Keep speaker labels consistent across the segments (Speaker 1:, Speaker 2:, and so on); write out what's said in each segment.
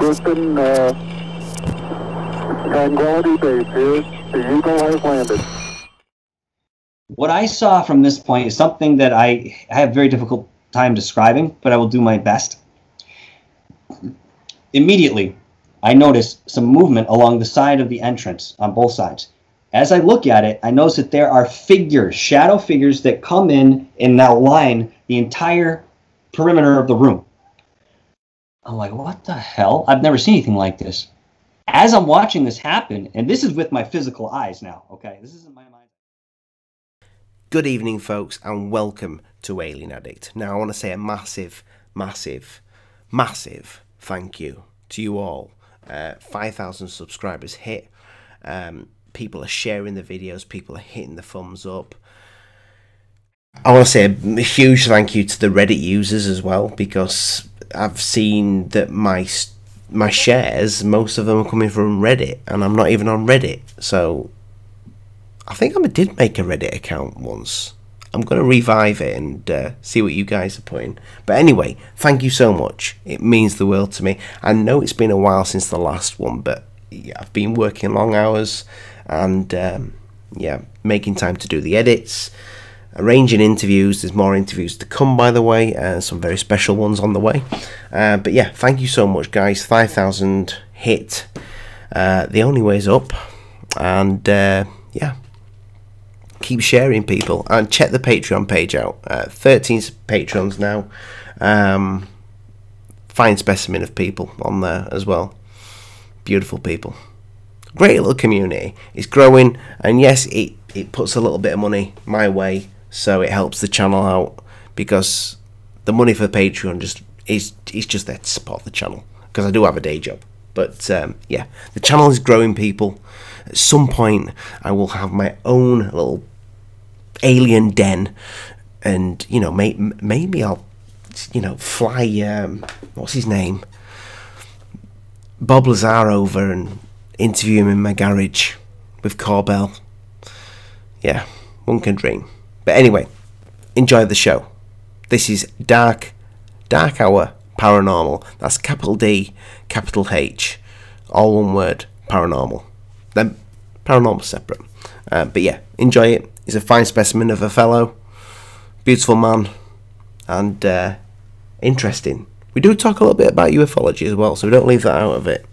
Speaker 1: Houston, uh, Tranquility Base here. The Eagle has landed.
Speaker 2: What I saw from this point is something that I, I have very difficult time describing, but I will do my best. Immediately, I notice some movement along the side of the entrance on both sides. As I look at it, I notice that there are figures, shadow figures that come in and now line the entire perimeter of the room. I'm like, what the hell? I've never seen anything like this. As I'm watching this happen, and this is with my physical eyes now, okay? This isn't my mind.
Speaker 3: Good evening, folks, and welcome to Alien Addict. Now, I want to say a massive, massive, massive thank you to you all. Uh, 5,000 subscribers hit. Um, people are sharing the videos, people are hitting the thumbs up. I want to say a huge thank you to the Reddit users as well because I've seen that my my shares, most of them are coming from Reddit, and I'm not even on Reddit. So I think I did make a Reddit account once. I'm going to revive it and uh, see what you guys are putting. But anyway, thank you so much. It means the world to me. I know it's been a while since the last one, but yeah, I've been working long hours and um, yeah, making time to do the edits arranging interviews. There's more interviews to come, by the way, uh, some very special ones on the way. Uh, but yeah, thank you so much, guys. 5,000 hit. Uh, the only way is up. And uh, yeah, keep sharing, people. And check the Patreon page out. Uh, 13 patrons now. Um, fine specimen of people on there as well. Beautiful people. Great little community. It's growing, and yes, it, it puts a little bit of money my way so it helps the channel out because the money for Patreon just is is just there to support the channel because I do have a day job. But um, yeah, the channel is growing, people. At some point, I will have my own little alien den, and you know, may, maybe I'll, you know, fly. Um, what's his name? Bob Lazar over and interview him in my garage with Corbell. Yeah, one can dream. But anyway, enjoy the show. This is Dark, Dark Hour Paranormal. That's capital D, capital H, all one word, paranormal. Then paranormal separate. Uh, but yeah, enjoy it. He's a fine specimen of a fellow, beautiful man, and uh, interesting. We do talk a little bit about ufology as well, so we don't leave that out of it.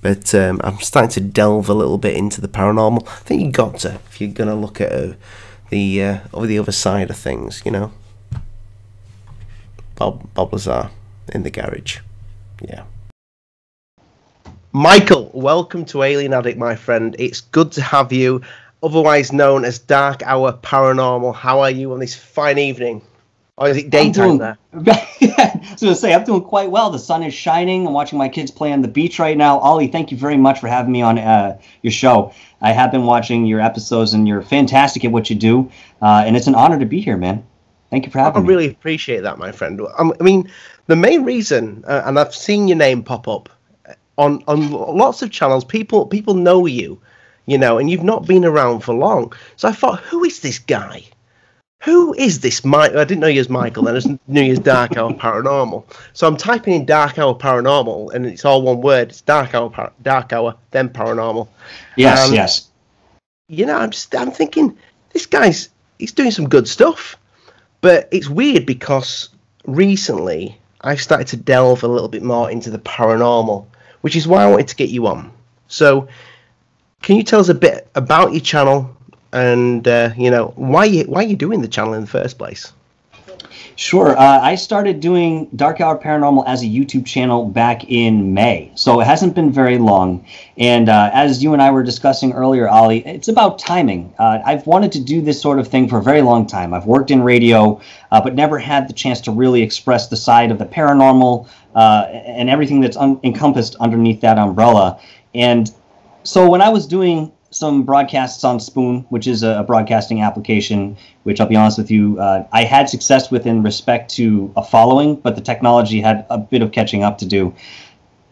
Speaker 3: But um, I'm starting to delve a little bit into the paranormal. I think you got to if you're going to look at a the uh, over the other side of things, you know. Bob Bob Lazar in the garage, yeah. Michael, welcome to Alien Addict, my friend. It's good to have you, otherwise known as Dark Hour Paranormal. How are you on this fine evening? Or is it daytime doing, there?
Speaker 2: yeah, I was going to say, I'm doing quite well. The sun is shining. I'm watching my kids play on the beach right now. Ollie, thank you very much for having me on uh, your show. I have been watching your episodes, and you're fantastic at what you do. Uh, and it's an honor to be here, man. Thank you for having
Speaker 3: I
Speaker 2: me.
Speaker 3: I really appreciate that, my friend. I mean, the main reason, uh, and I've seen your name pop up on on lots of channels. People people know you, you know, and you've not been around for long. So I thought, who is this guy? Who is this Mike? I didn't know you as Michael, then I just knew you as Dark Hour Paranormal. So I'm typing in Dark Hour Paranormal, and it's all one word. It's Dark Hour, par- Dark Hour, then Paranormal.
Speaker 2: Yes, um, yes.
Speaker 3: You know, I'm just, I'm thinking this guy's he's doing some good stuff, but it's weird because recently I've started to delve a little bit more into the paranormal, which is why I wanted to get you on. So, can you tell us a bit about your channel, and uh, you know why why are you doing the channel in the first place?
Speaker 2: Sure. Uh, I started doing Dark Hour Paranormal as a YouTube channel back in May, so it hasn't been very long. And uh, as you and I were discussing earlier, Ali, it's about timing. Uh, I've wanted to do this sort of thing for a very long time. I've worked in radio, uh, but never had the chance to really express the side of the paranormal uh, and everything that's un- encompassed underneath that umbrella. And so when I was doing some broadcasts on Spoon, which is a, broadcasting application, which I'll be honest with you, uh, I had success with in respect to a following, but the technology had a bit of catching up to do.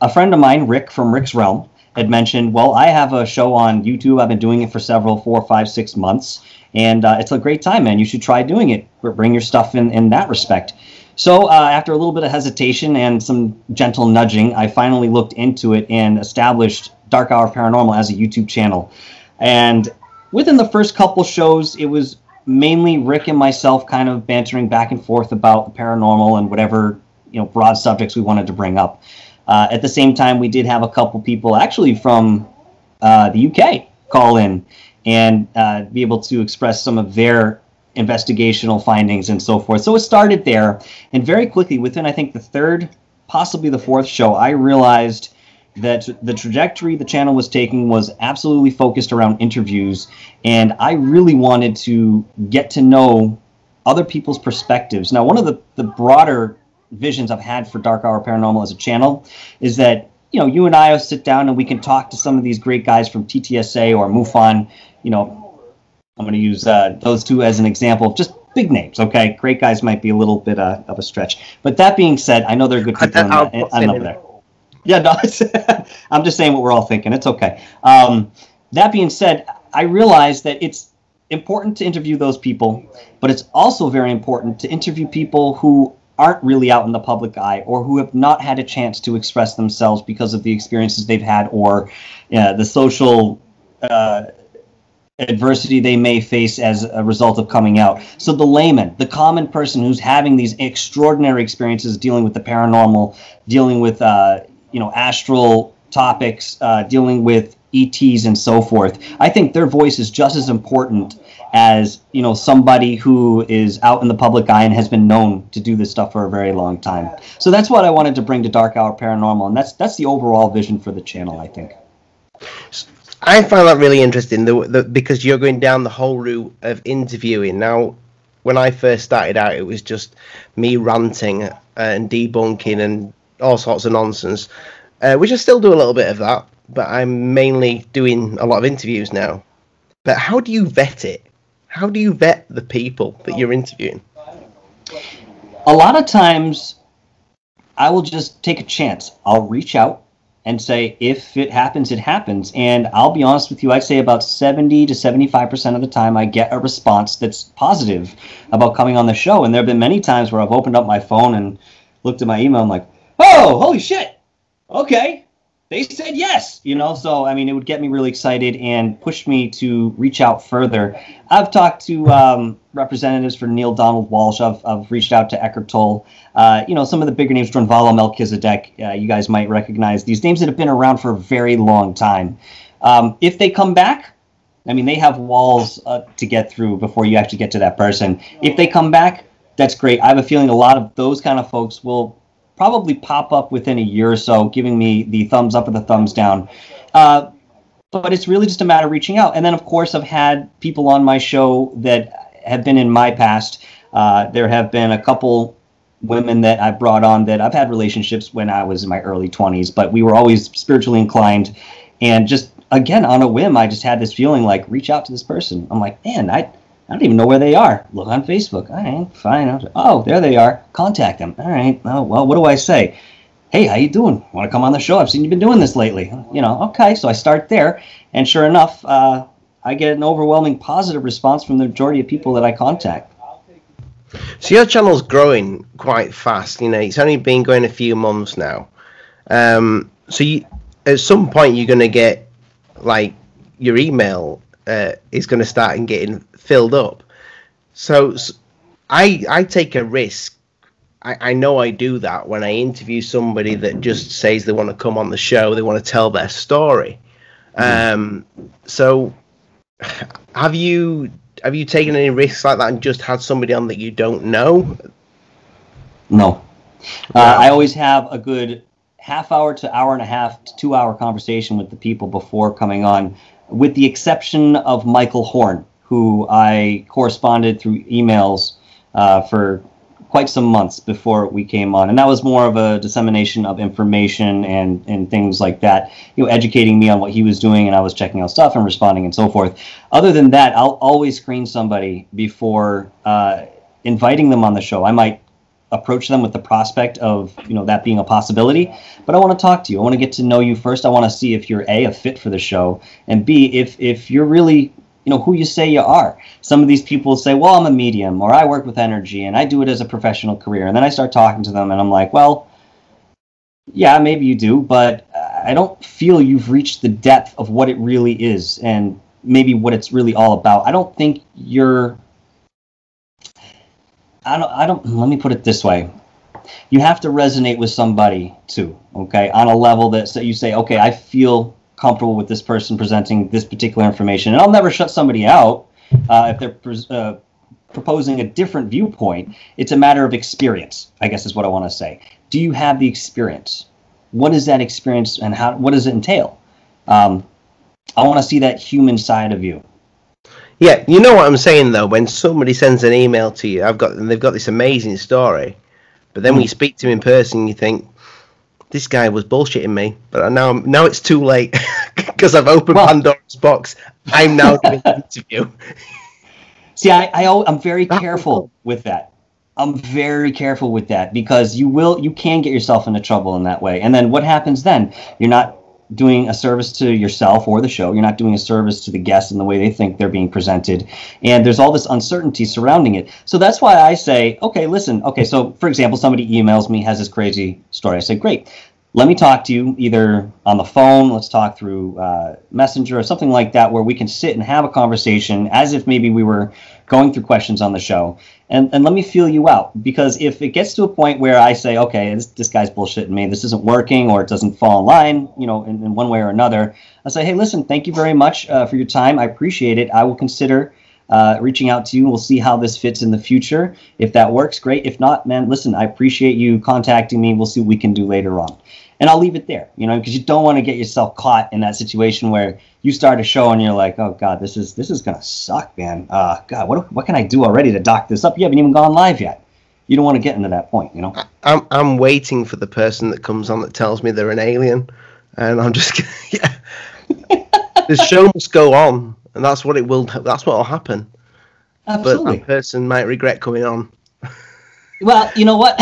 Speaker 2: A friend of mine, Rick from Rick's Realm, had mentioned, well, I have a show on YouTube. I've been doing it for several, four, five, six months, and uh, it's a great time, man. You should try doing it. Bring your stuff in in that respect. So uh, after a little bit of hesitation and some gentle nudging, I finally looked into it and established Dark Hour Paranormal as a YouTube channel. And within the first couple shows, it was mainly Rick and myself kind of bantering back and forth about the paranormal and whatever you know broad subjects we wanted to bring up. Uh, at the same time, we did have a couple people actually from uh, the UK call in and uh, be able to express some of their investigational findings and so forth. So it started there, and very quickly, within I think the third, possibly the fourth show, I realized that the trajectory the channel was taking was absolutely focused around interviews, and I really wanted to get to know other people's perspectives. Now, one of the, the broader visions I've had for Dark Hour Paranormal as a channel is that you know you and I will sit down and we can talk to some of these great guys from TTSA or MUFON. You know, I'm going to use uh, those two as an example of just big names. Okay, great guys might be a little bit uh, of a stretch, but that being said, I know they're good people that, in, in there. Yeah, no, I'm just saying what we're all thinking. It's okay. Um, that being said, I realize that it's important to interview those people, but it's also very important to interview people who aren't really out in the public eye or who have not had a chance to express themselves because of the experiences they've had or uh, the social uh, adversity they may face as a result of coming out. So the layman, the common person who's having these extraordinary experiences dealing with the paranormal, dealing with uh, you know astral topics, uh, dealing with ETs and so forth. I think their voice is just as important as you know somebody who is out in the public eye and has been known to do this stuff for a very long time. So that's what I wanted to bring to Dark Hour Paranormal, and that's that's the overall vision for the channel. I think.
Speaker 3: I find that really interesting, the, the, because you're going down the whole route of interviewing. Now, when I first started out, it was just me ranting and debunking and all sorts of nonsense, uh, which I still do a little bit of that, but I'm mainly doing a lot of interviews now. But how do you vet it? how do you vet the people that you're interviewing?
Speaker 2: A lot of times, I will just take a chance. I'll reach out and say, if it happens, it happens. And I'll be honest with you, I'd say about 70 to 75% of the time, I get a response that's positive about coming on the show. And there have been many times where I've opened up my phone and looked at my email. I'm like, oh, holy shit. Okay they said yes, you know. So I mean, it would get me really excited and push me to reach out further. I've talked to um, representatives for Neale Donald Walsch. I've, I've reached out to Eckhart Tolle. Uh, you know, some of the bigger names, Drunvalo Melchizedek. Uh, you guys might recognize these names that have been around for a very long time. Um, if they come back, I mean, they have walls uh, to get through before you actually get to that person. If they come back, that's great. I have a feeling a lot of those kind of folks will probably pop up within a year or so, giving me the thumbs up or the thumbs down. Uh, but it's really just a matter of reaching out. And then, of course, I've had people on my show that have been in my past. Uh, there have been a couple women that I've brought on that I've had relationships when I was in my early 20s, but we were always spiritually inclined. And just again, on a whim, I just had this feeling like, reach out to this person. I'm like, man, I I don't even know where they are. Look on Facebook. All right, fine. Oh, there they are. Contact them. All right. Oh, well, what do I say? Hey, how you doing? Want to come on the show? I've seen you've been doing this lately. You know, okay. So I start there, and sure enough, uh, I get an overwhelming positive response from the majority of people that I contact.
Speaker 3: So your channel's growing quite fast. You know, it's only been going a few months now. Um, so you, at some point, you're going to get like your email uh, is going to start and getting filled up. So, so I I take a risk. I, I know I do that when I interview somebody that just says they want to come on the show, they want to tell their story. Um, so have you have you taken any risks like that and just had somebody on that you don't know?
Speaker 2: No. Uh, I always have a good half hour to hour and a half to two hour conversation with the people before coming on with the exception of Michael Horn, who I corresponded through emails uh, for quite some months before we came on, and that was more of a dissemination of information and and things like that. You know, educating me on what he was doing, and I was checking out stuff and responding and so forth. Other than that, I'll always screen somebody before uh, inviting them on the show. I might approach them with the prospect of you know that being a possibility but i want to talk to you i want to get to know you first i want to see if you're a a fit for the show and b if if you're really you know who you say you are. Some of these people say, "Well, I'm a medium," or "I work with energy and I do it as a professional career." And then I start talking to them, and I'm like, "Well, yeah, maybe you do, but I don't feel you've reached the depth of what it really is, and maybe what it's really all about. I don't think you're." I don't. I don't. Let me put it this way you have to resonate with somebody too okay on a level that so you say okay i feel comfortable with this person presenting this particular information. And I'll never shut somebody out uh, if they're uh, proposing a different viewpoint. It's a matter of experience, I guess is what I want to say. Do you have the experience? What is that experience and how? What does it entail? Um, I want to see that human side of you.
Speaker 3: Yeah, you know what I'm saying though. When somebody sends an email to you, I've got and they've got this amazing story, but then mm. when you speak to them in person, you think, this guy was bullshitting me, but now now it's too late because I've opened well, Pandora's box. I'm now doing an interview.
Speaker 2: See, I, I I'm very careful with that. I'm very careful with that because you will you can get yourself into trouble in that way. And then what happens then? You're not doing a service to yourself or the show. You're not doing a service to the guests in the way they think they're being presented. And there's all this uncertainty surrounding it. So that's why I say, okay, listen, okay, so for example, somebody emails me, has this crazy story. I say, great. Let me talk to you either on the phone, let's talk through uh, Messenger or something like that, where we can sit and have a conversation as if maybe we were going through questions on the show and, and let me feel you out. Because if it gets to a point where I say, okay, this, this guy's bullshitting me, this isn't working, or it doesn't fall in line, you know, in, in one way or another, I say, hey, listen, thank you very much uh, for your time. I appreciate it. I will consider uh, reaching out to you. We'll see how this fits in the future. If that works, great. If not, man, listen, I appreciate you contacting me. We'll see what we can do later on and I'll leave it there, you know, because you don't want to get yourself caught in that situation where you start a show and you're like, oh god, this is this is gonna suck, man. Uh, God, what what can I do already to dock this up? You haven't even gone live yet. You don't want to get into that point, you know.
Speaker 3: I'm I'm waiting for the person that comes on that tells me they're an alien, and I'm just yeah. the show must go on, and that's what it will. That's what will happen.
Speaker 2: Absolutely.
Speaker 3: But that person might regret coming on.
Speaker 2: well, you know what?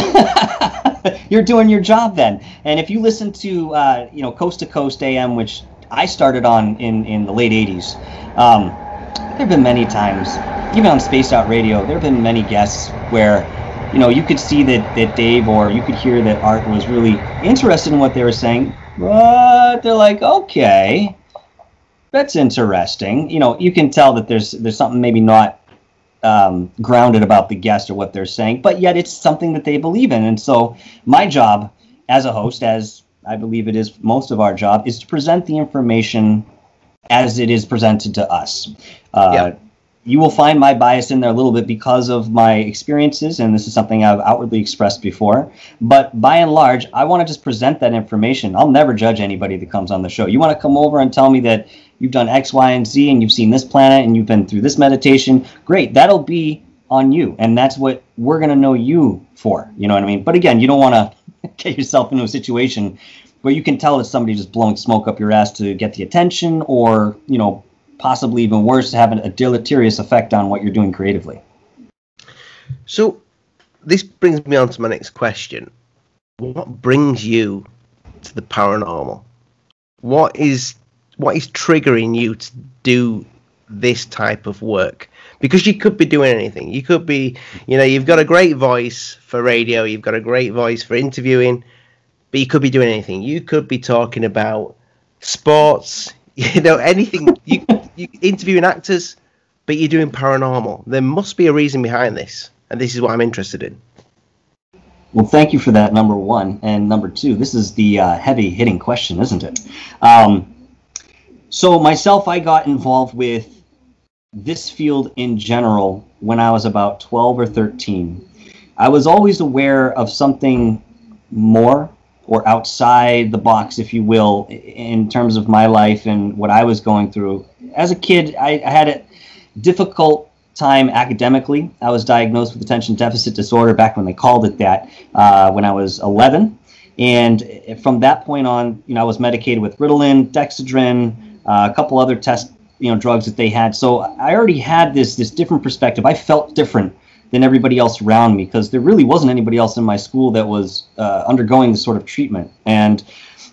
Speaker 2: you're doing your job then. And if you listen to uh, you know Coast to Coast AM, which I started on in in the late '80s, um, there have been many times, even on Spaced Out Radio, there have been many guests where you know you could see that that Dave or you could hear that Art was really interested in what they were saying, but they're like, okay. That's interesting. You know, you can tell that there's there's something maybe not um, grounded about the guest or what they're saying, but yet it's something that they believe in. And so, my job as a host, as I believe it is most of our job, is to present the information as it is presented to us. Uh, yep. You will find my bias in there a little bit because of my experiences, and this is something I've outwardly expressed before. But by and large, I want to just present that information. I'll never judge anybody that comes on the show. You want to come over and tell me that you've done X, Y, and Z, and you've seen this planet, and you've been through this meditation. Great, that'll be on you, and that's what we're gonna know you for. You know what I mean? But again, you don't want to get yourself into a situation where you can tell that somebody just blowing smoke up your ass to get the attention, or you know, possibly even worse, to have a deleterious effect on what you're doing creatively.
Speaker 3: So, this brings me on to my next question. What brings you to the paranormal? What is what is triggering you to do this type of work? Because you could be doing anything. You could be, you know, you've got a great voice for radio, you've got a great voice for interviewing, but you could be doing anything. You could be talking about sports, you know, anything. you, you interviewing actors, but you're doing paranormal. There must be a reason behind this, and this is what I'm interested in.
Speaker 2: Well, thank you for that, number one. And number two, this is the uh, heavy hitting question, isn't it? Um, so myself, I got involved with this field in general when I was about 12 or 13. I was always aware of something more or outside the box, if you will, in terms of my life and what I was going through. As a kid, I, I had a difficult time academically. I was diagnosed with attention deficit disorder back when they called it that uh, when I was 11. And from that point on, you know, I was medicated with Ritalin, Dexedrine, uh, a couple other test you know drugs that they had. So I already had this this different perspective. I felt different than everybody else around me because there really wasn't anybody else in my school that was uh, undergoing this sort of treatment. And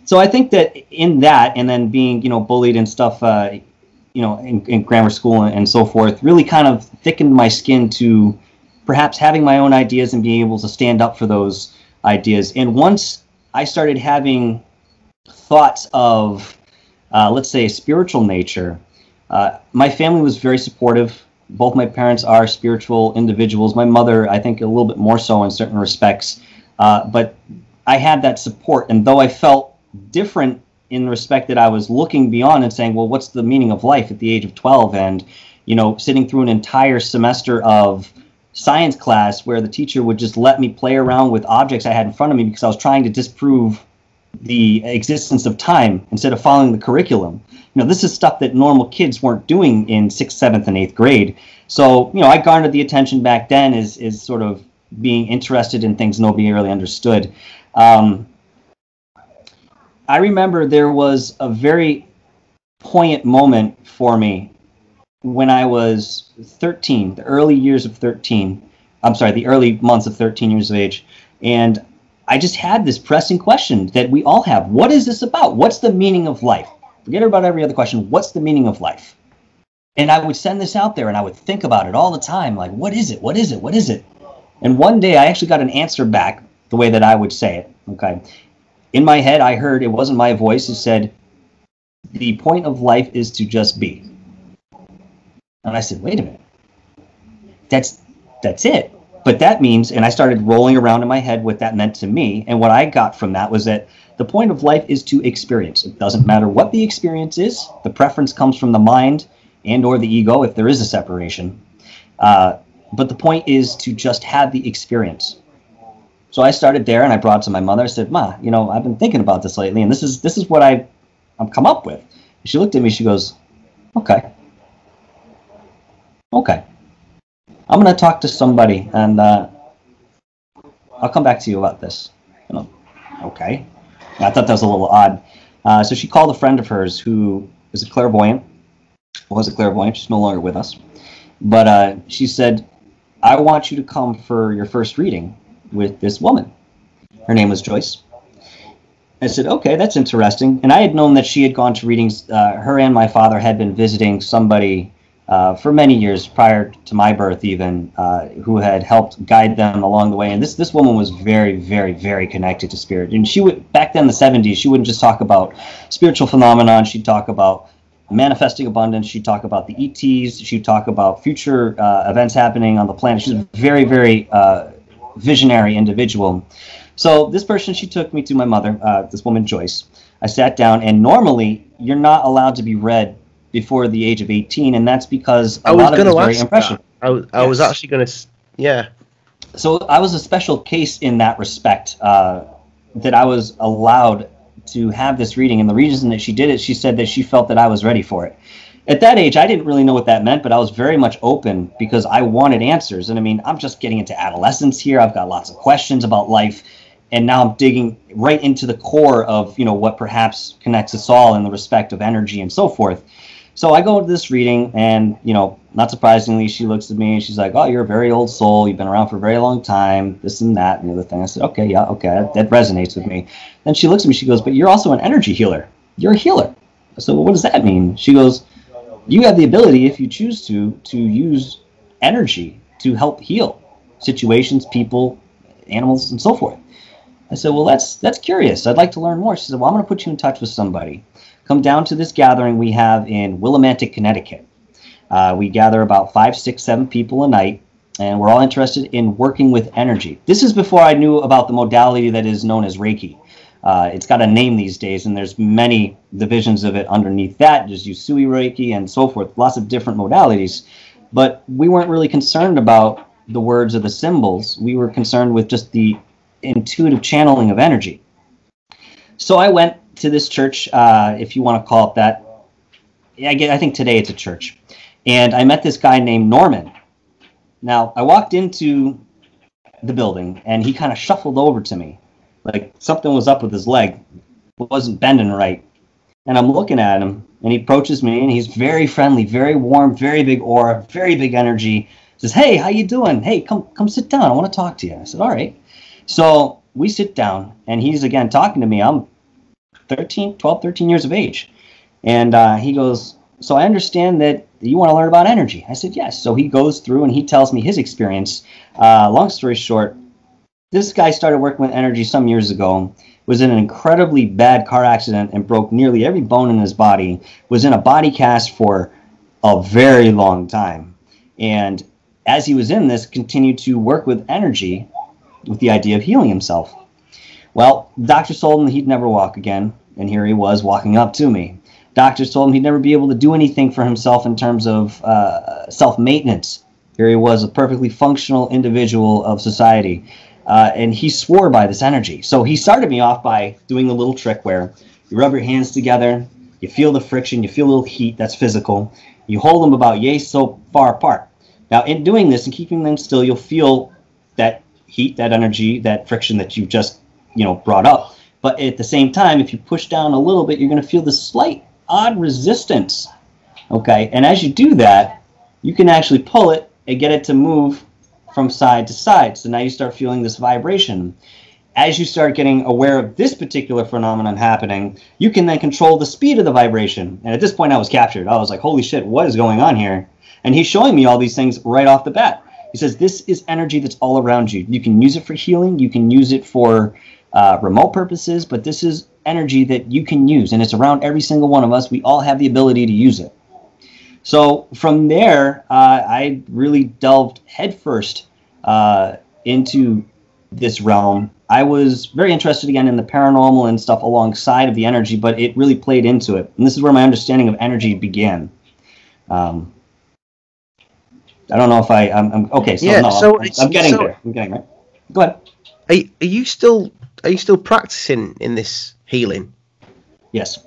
Speaker 2: so I think that in that, and then being you know bullied and stuff, uh, you know, in, in grammar school and, and so forth, really kind of thickened my skin to perhaps having my own ideas and being able to stand up for those ideas. And once I started having thoughts of, uh, let's say, a spiritual nature, uh, my family was very supportive. Both my parents are spiritual individuals. My mother, I think, a little bit more so in certain respects. Uh, but I had that support, and though I felt different in respect that I was looking beyond and saying, well, what's the meaning of life at the age of 12? And, you know, sitting through an entire semester of science class where the teacher would just let me play around with objects I had in front of me because I was trying to disprove the existence of time instead of following the curriculum. You know, this is stuff that normal kids weren't doing in sixth, seventh, and eighth grade. So, you know, I garnered the attention back then is is sort of being interested in things nobody really understood. Um, I remember there was a very poignant moment for me when I was 13, the early years of 13. I'm sorry, the early months of 13 years of age. And I just had this pressing question that we all have. What is this about? What's the meaning of life? Forget about every other question. What's the meaning of life? And I would send this out there and I would think about it all the time. Like, what is it? What is it? What is it? And one day I actually got an answer back the way that I would say it. Okay in my head, I heard it wasn't my voice. It said, "The point of life is to just be." And I said, "Wait a minute. That's that's it." But that means, and I started rolling around in my head what that meant to me. And what I got from that was that the point of life is to experience. It doesn't matter what the experience is. The preference comes from the mind and or the ego, if there is a separation. Uh, but the point is to just have the experience. So I started there and I brought to my mother. I said, Ma, you know, I've been thinking about this lately and this is this is what I I've come up with. She looked at me, she goes, Okay. Okay. I'm gonna talk to somebody and uh, I'll come back to you about this. Okay. I thought that was a little odd. Uh, so she called a friend of hers who is a clairvoyant, was a clairvoyant, she's no longer with us. But uh, she said, I want you to come for your first reading with this woman. Her name was Joyce. I said, okay, that's interesting. And I had known that she had gone to readings. Uh, her and my father had been visiting somebody uh, for many years prior to my birth, even uh, who had helped guide them along the way. And this this woman was very, very, very connected to spirit. And she would back then, in the '70s, she wouldn't just talk about spiritual phenomenon. She'd talk about manifesting abundance. She'd talk about the ETs. She'd talk about future uh, events happening on the planet. She's a very, very uh, visionary individual. So this person, she took me to my mother, uh, this woman Joyce. I sat down, and normally you're not allowed to be read before the age of 18, and that's because a
Speaker 3: I was
Speaker 2: lot of it is very
Speaker 3: ask.
Speaker 2: impression.
Speaker 3: That. I was, I was actually going to. Yeah.
Speaker 2: So I was a special case in that respect uh, that I was allowed to have this reading, and the reason that she did it, she said that she felt that I was ready for it. At that age, I didn't really know what that meant, but I was very much open because I wanted answers. And I mean, I'm just getting into adolescence here. I've got lots of questions about life, and now I'm digging right into the core of you know what perhaps connects us all in the respect of energy and so forth. So I go to this reading, and you know, not surprisingly, she looks at me and she's like, "Oh, you're a very old soul. You've been around for a very long time. This and that and the other thing." I said, "Okay, yeah, okay, that, that resonates with me." Then she looks at me. She goes, "But you're also an energy healer. You're a healer." I said, "Well, what does that mean?" She goes, "You have the ability, if you choose to, to use energy to help heal situations, people, animals, and so forth." I said, "Well, that's that's curious. I'd like to learn more." She said, "Well, I'm going to put you in touch with somebody." Come down to this gathering we have in Willimantic, Connecticut. Uh, we gather about five, six, seven people a night, and we're all interested in working with energy. This is before I knew about the modality that is known as Reiki. Uh, it's got a name these days, and there's many divisions of it underneath that. There's Usui Reiki and so forth, lots of different modalities. But we weren't really concerned about the words or the symbols. We were concerned with just the intuitive channeling of energy. So I went to this church, uh, if you want to call it that. I, get, I think today it's a church. And I met this guy named Norman. Now, I walked into the building and he kind of shuffled over to me. Like something was up with his leg, wasn't bending right. And I'm looking at him and he approaches me and he's very friendly, very warm, very big aura, very big energy. Says, "Hey, how you doing? Hey, come come sit down. I want to talk to you." I said, "All right." So we sit down and he's again talking to me. I'm 13, 12, 13 years of age. And uh, he goes, so I understand that you want to learn about energy. I said, yes. So he goes through and he tells me his experience. Uh, long story short, this guy started working with energy some years ago, was in an incredibly bad car accident and broke nearly every bone in his body, was in a body cast for a very long time. And as he was in this, continued to work with energy with the idea of healing himself. Well, told him he'd never walk again, and here he was walking up to me. Doctors told him he'd never be able to do anything for himself in terms of uh, self maintenance. Here he was, a perfectly functional individual of society. Uh, and he swore by this energy. So he started me off by doing a little trick where you rub your hands together, you feel the friction, you feel a little heat, that's physical. You hold them about yay so far apart. Now, in doing this and keeping them still, you'll feel that heat, that energy, that friction that you've just, you know, brought up. But at the same time, if you push down a little bit, you're going to feel the slight odd resistance. Okay, and as you do that, you can actually pull it and get it to move from side to side. So now you start feeling this vibration. As you start getting aware of this particular phenomenon happening, you can then control the speed of the vibration. And at this point, I was captured. I was like, holy shit, what is going on here? And he's showing me all these things right off the bat. He says, This is energy that's all around you. You can use it for healing, you can use it for uh, remote purposes, but this is energy that you can use, and it's around every single one of us. We all have the ability to use it. So from there, uh, I really delved headfirst uh, into this realm. I was very interested again in the paranormal and stuff alongside of the energy, but it really played into it. And this is where my understanding of energy began. Um, I don't know if I, I'm, I'm okay. So
Speaker 3: Yeah,
Speaker 2: no,
Speaker 3: so
Speaker 2: I'm, I'm getting
Speaker 3: so-
Speaker 2: there. I'm getting there. Go ahead.
Speaker 3: Are, are you still are you still practicing in this healing?
Speaker 2: Yes.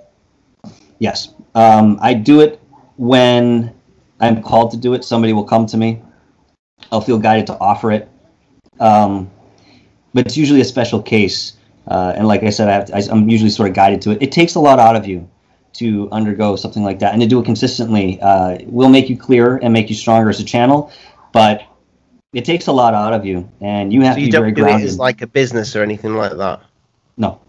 Speaker 2: Yes. Um, I do it when I'm called to do it. Somebody will come to me. I'll feel guided to offer it. Um, but it's usually a special case. Uh, and like I said, I have to, I, I'm usually sort of guided to it. It takes a lot out of you to undergo something like that and to do it consistently. Uh, will make you clearer and make you stronger as a channel, but it takes a lot out of you, and you have
Speaker 3: So
Speaker 2: to be very
Speaker 3: don't do
Speaker 2: grounded.
Speaker 3: it as like a business or anything like that.
Speaker 2: No.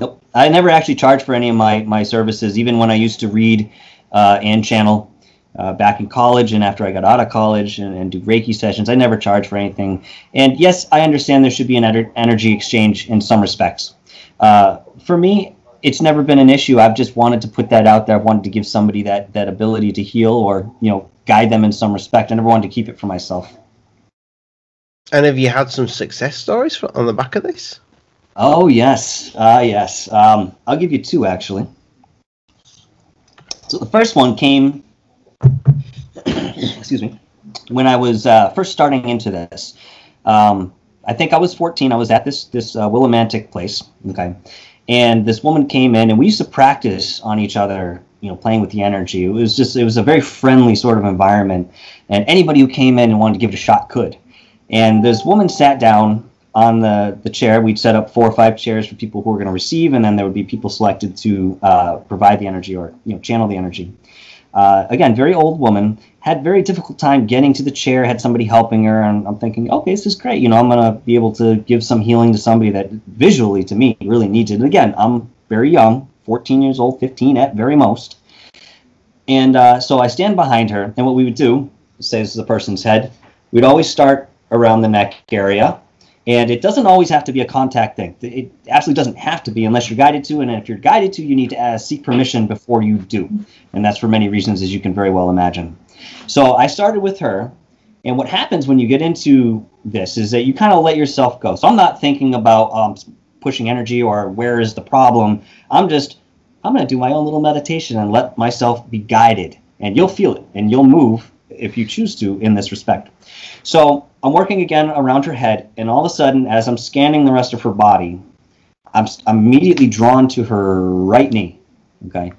Speaker 2: Nope. I never actually charged for any of my, my services, even when I used to read uh, and channel uh, back in college and after I got out of college and, and do Reiki sessions. I never charged for anything. And yes, I understand there should be an ener- energy exchange in some respects. Uh, for me, it's never been an issue. I've just wanted to put that out there. I've wanted to give somebody that, that ability to heal or, you know, guide them in some respect. I never wanted to keep it for myself.
Speaker 3: And have you had some success stories for, on the back of this?
Speaker 2: Oh yes, uh, yes. Um, I'll give you two actually. So the first one came, excuse me, when I was uh, first starting into this. Um, I think I was 14. I was at this this uh, Willimantic place, okay, and this woman came in, and we used to practice on each other, you know, playing with the energy. It was just it was a very friendly sort of environment, and anybody who came in and wanted to give it a shot could. And this woman sat down on the, the chair. We'd set up four or five chairs for people who were going to receive, and then there would be people selected to uh, provide the energy or you know channel the energy. Uh, again, very old woman had very difficult time getting to the chair. Had somebody helping her, and I'm thinking, okay, this is great. You know, I'm going to be able to give some healing to somebody that visually, to me, really needs it. And again, I'm very young, 14 years old, 15 at very most. And uh, so I stand behind her, and what we would do, says the person's head, we'd always start around the neck area. And it doesn't always have to be a contact thing. It absolutely doesn't have to be unless you're guided to. And if you're guided to, you need to seek permission before you do. And that's for many reasons, as you can very well imagine. So I started with her. And what happens when you get into this is that you kind of let yourself go. So I'm not thinking about um, pushing energy or where is the problem. I'm just, I'm going to do my own little meditation and let myself be guided. And you'll feel it and you'll move if you choose to in this respect. So I'm working again around her head, and all of a sudden, as I'm scanning the rest of her body, I'm, I'm immediately drawn to her right knee. Okay,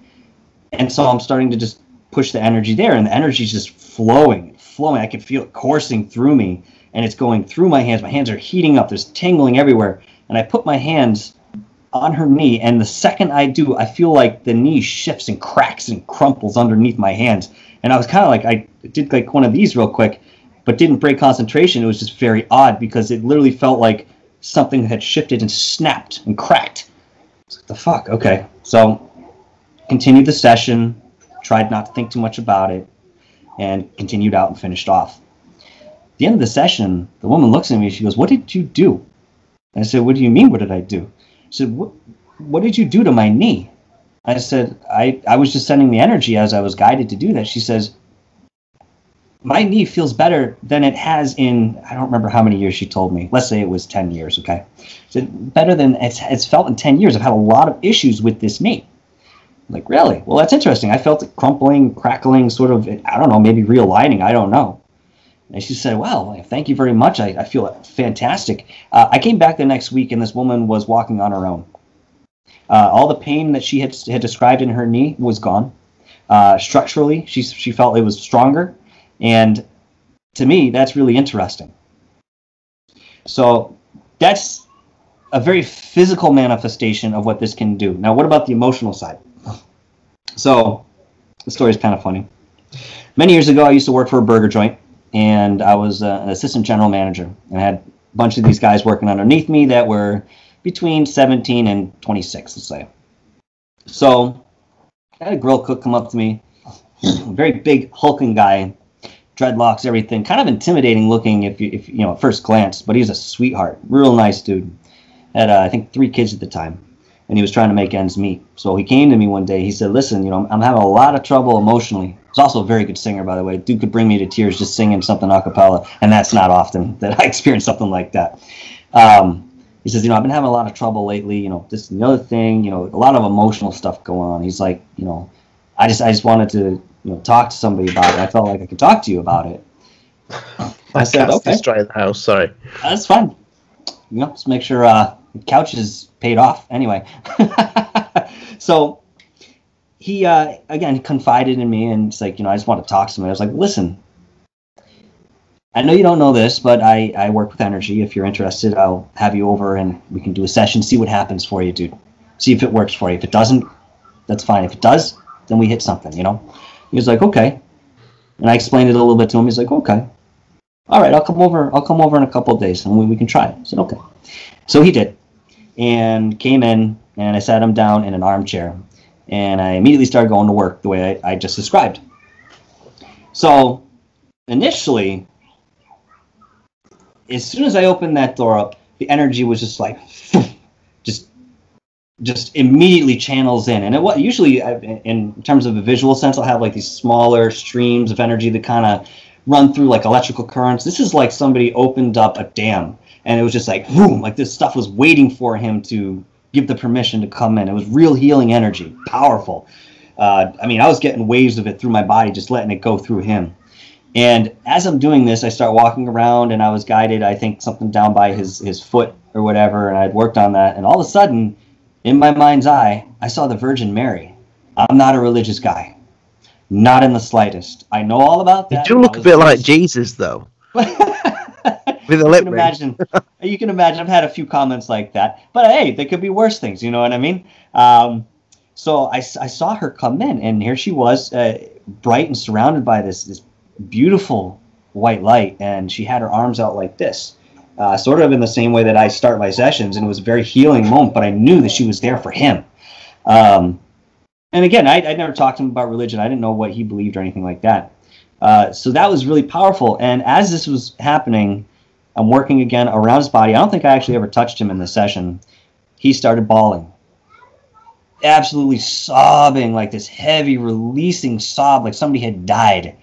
Speaker 2: and so I'm starting to just push the energy there, and the energy is just flowing, flowing. I can feel it coursing through me, and it's going through my hands. My hands are heating up. There's tingling everywhere, and I put my hands on her knee, and the second I do, I feel like the knee shifts and cracks and crumples underneath my hands. And I was kind of like, I did like one of these real quick, but didn't break concentration. It was just very odd because it literally felt like something had shifted and snapped and cracked. Like, the fuck? Okay. So continued the session, tried not to think too much about it, and continued out and finished off. At the end of the session, the woman looks at me. She goes, "What did you do?" And I said, "What do you mean? What did I do?" She said, "What, what did you do to my knee?" I said, I, I was just sending the energy as I was guided to do that. She says, My knee feels better than it has in, I don't remember how many years she told me. Let's say it was 10 years, okay? Said, Better than it's, it's felt in 10 years. I've had a lot of issues with this knee. I'm like, really? Well, that's interesting. I felt it crumpling, crackling, sort of, I don't know, maybe realigning. I don't know. And she said, Well, thank you very much. I, I feel fantastic. Uh, I came back the next week and this woman was walking on her own. Uh, all the pain that she had, had described in her knee was gone. Uh, structurally, she, she felt it was stronger. And to me, that's really interesting. So that's a very physical manifestation of what this can do. Now, what about the emotional side? So the story is kind of funny. Many years ago, I used to work for a burger joint, and I was uh, an assistant general manager. And I had a bunch of these guys working underneath me that were between 17 and 26, let's say. So I had a grill cook come up to me, very big hulking guy, dreadlocks, everything, kind of intimidating looking if you, if you know at first glance, but he's a sweetheart, real nice dude. Had uh, I think three kids at the time, and he was trying to make ends meet. So he came to me one day. He said, "Listen, you know, I'm having a lot of trouble emotionally." He's also a very good singer, by the way. Dude could bring me to tears just singing something a cappella, and that's not often that I experience something like that. Um, he says, you know, I've been having a lot of trouble lately. You know, this and the other thing. You know, a lot of emotional stuff going on. He's like, you know, I just I just wanted to you know talk to somebody about it. I felt like I could talk to you about it.
Speaker 3: I said, okay. Destroying the house. Sorry.
Speaker 2: That's fine. You know, just make sure uh, the couch is paid off anyway. so he uh, again confided in me and it's like, you know, I just want to talk to somebody. I was like, listen, I know you don't know this, but I, I work with energy. If you're interested, I'll have you over and we can do a session, see what happens for you, dude. See if it works for you. If it doesn't, that's fine. If it does, then we hit something, you know? He was like, okay. And I explained it a little bit to him. He's like, okay. All right, I'll come over. I'll come over in a couple of days and we, we can try it. I said, okay. So he did and came in and I sat him down in an armchair and I immediately started going to work the way I, I just described. So initially, as soon as I opened that door up, the energy was just like, just, just immediately channels in. And it what usually, in terms of a visual sense, I'll have like these smaller streams of energy that kind of run through like electrical currents. This is like somebody opened up a dam, and it was just like boom, like this stuff was waiting for him to give the permission to come in. It was real healing energy, powerful. Uh, I mean, I was getting waves of it through my body, just letting it go through him. And as I'm doing this, I start walking around, and I was guided, I think, something down by his his foot or whatever, and I'd worked on that. And all of a sudden, in my mind's eye, I saw the Virgin Mary. I'm not a religious guy, not in the slightest. I know all about that.
Speaker 3: You do look a bit like Jesus, though. With a lip
Speaker 2: you can imagine. you can imagine. I've had a few comments like that, but hey, they could be worse things. You know what I mean? Um, so I, I saw her come in, and here she was, uh, bright and surrounded by this this beautiful white light, and she had her arms out like this, uh, sort of in the same way that I start my sessions, and it was a very healing moment. But I knew that she was there for him. Um, and again, I, I never talked to him about religion. I didn't know what he believed or anything like that. Uh, so that was really powerful. And as this was happening, I'm working again around his body. I don't think I actually ever touched him in the session. He started bawling, absolutely sobbing, like this heavy, releasing sob, like somebody had died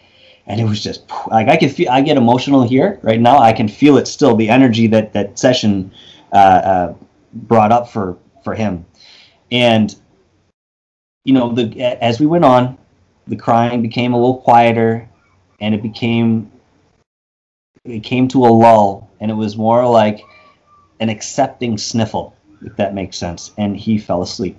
Speaker 2: and it was just like I can feel I get emotional here right now. I can feel it still the energy that that session uh, uh, brought up for for him, and you know the as we went on, the crying became a little quieter, and it became it came to a lull, and it was more like an accepting sniffle, if that makes sense, and he fell asleep.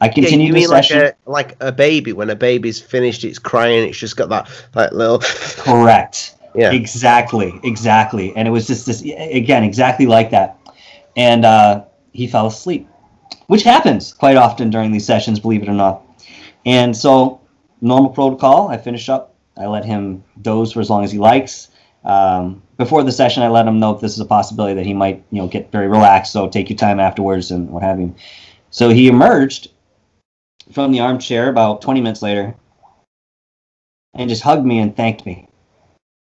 Speaker 2: I continue
Speaker 3: yeah,
Speaker 2: the session.
Speaker 3: Like a, like a baby, when a baby's finished, it's crying, it's just got that that little.
Speaker 2: Correct. Yeah. Exactly. Exactly. And it was just this again, exactly like that. And uh, he fell asleep, which happens quite often during these sessions, believe it or not. And so, normal protocol. I finish up. I let him doze for as long as he likes. Um, before the session, I let him know if this is a possibility that he might, you know, get very relaxed. So take your time afterwards and what have you. So he emerged from the armchair about 20 minutes later and just hugged me and thanked me.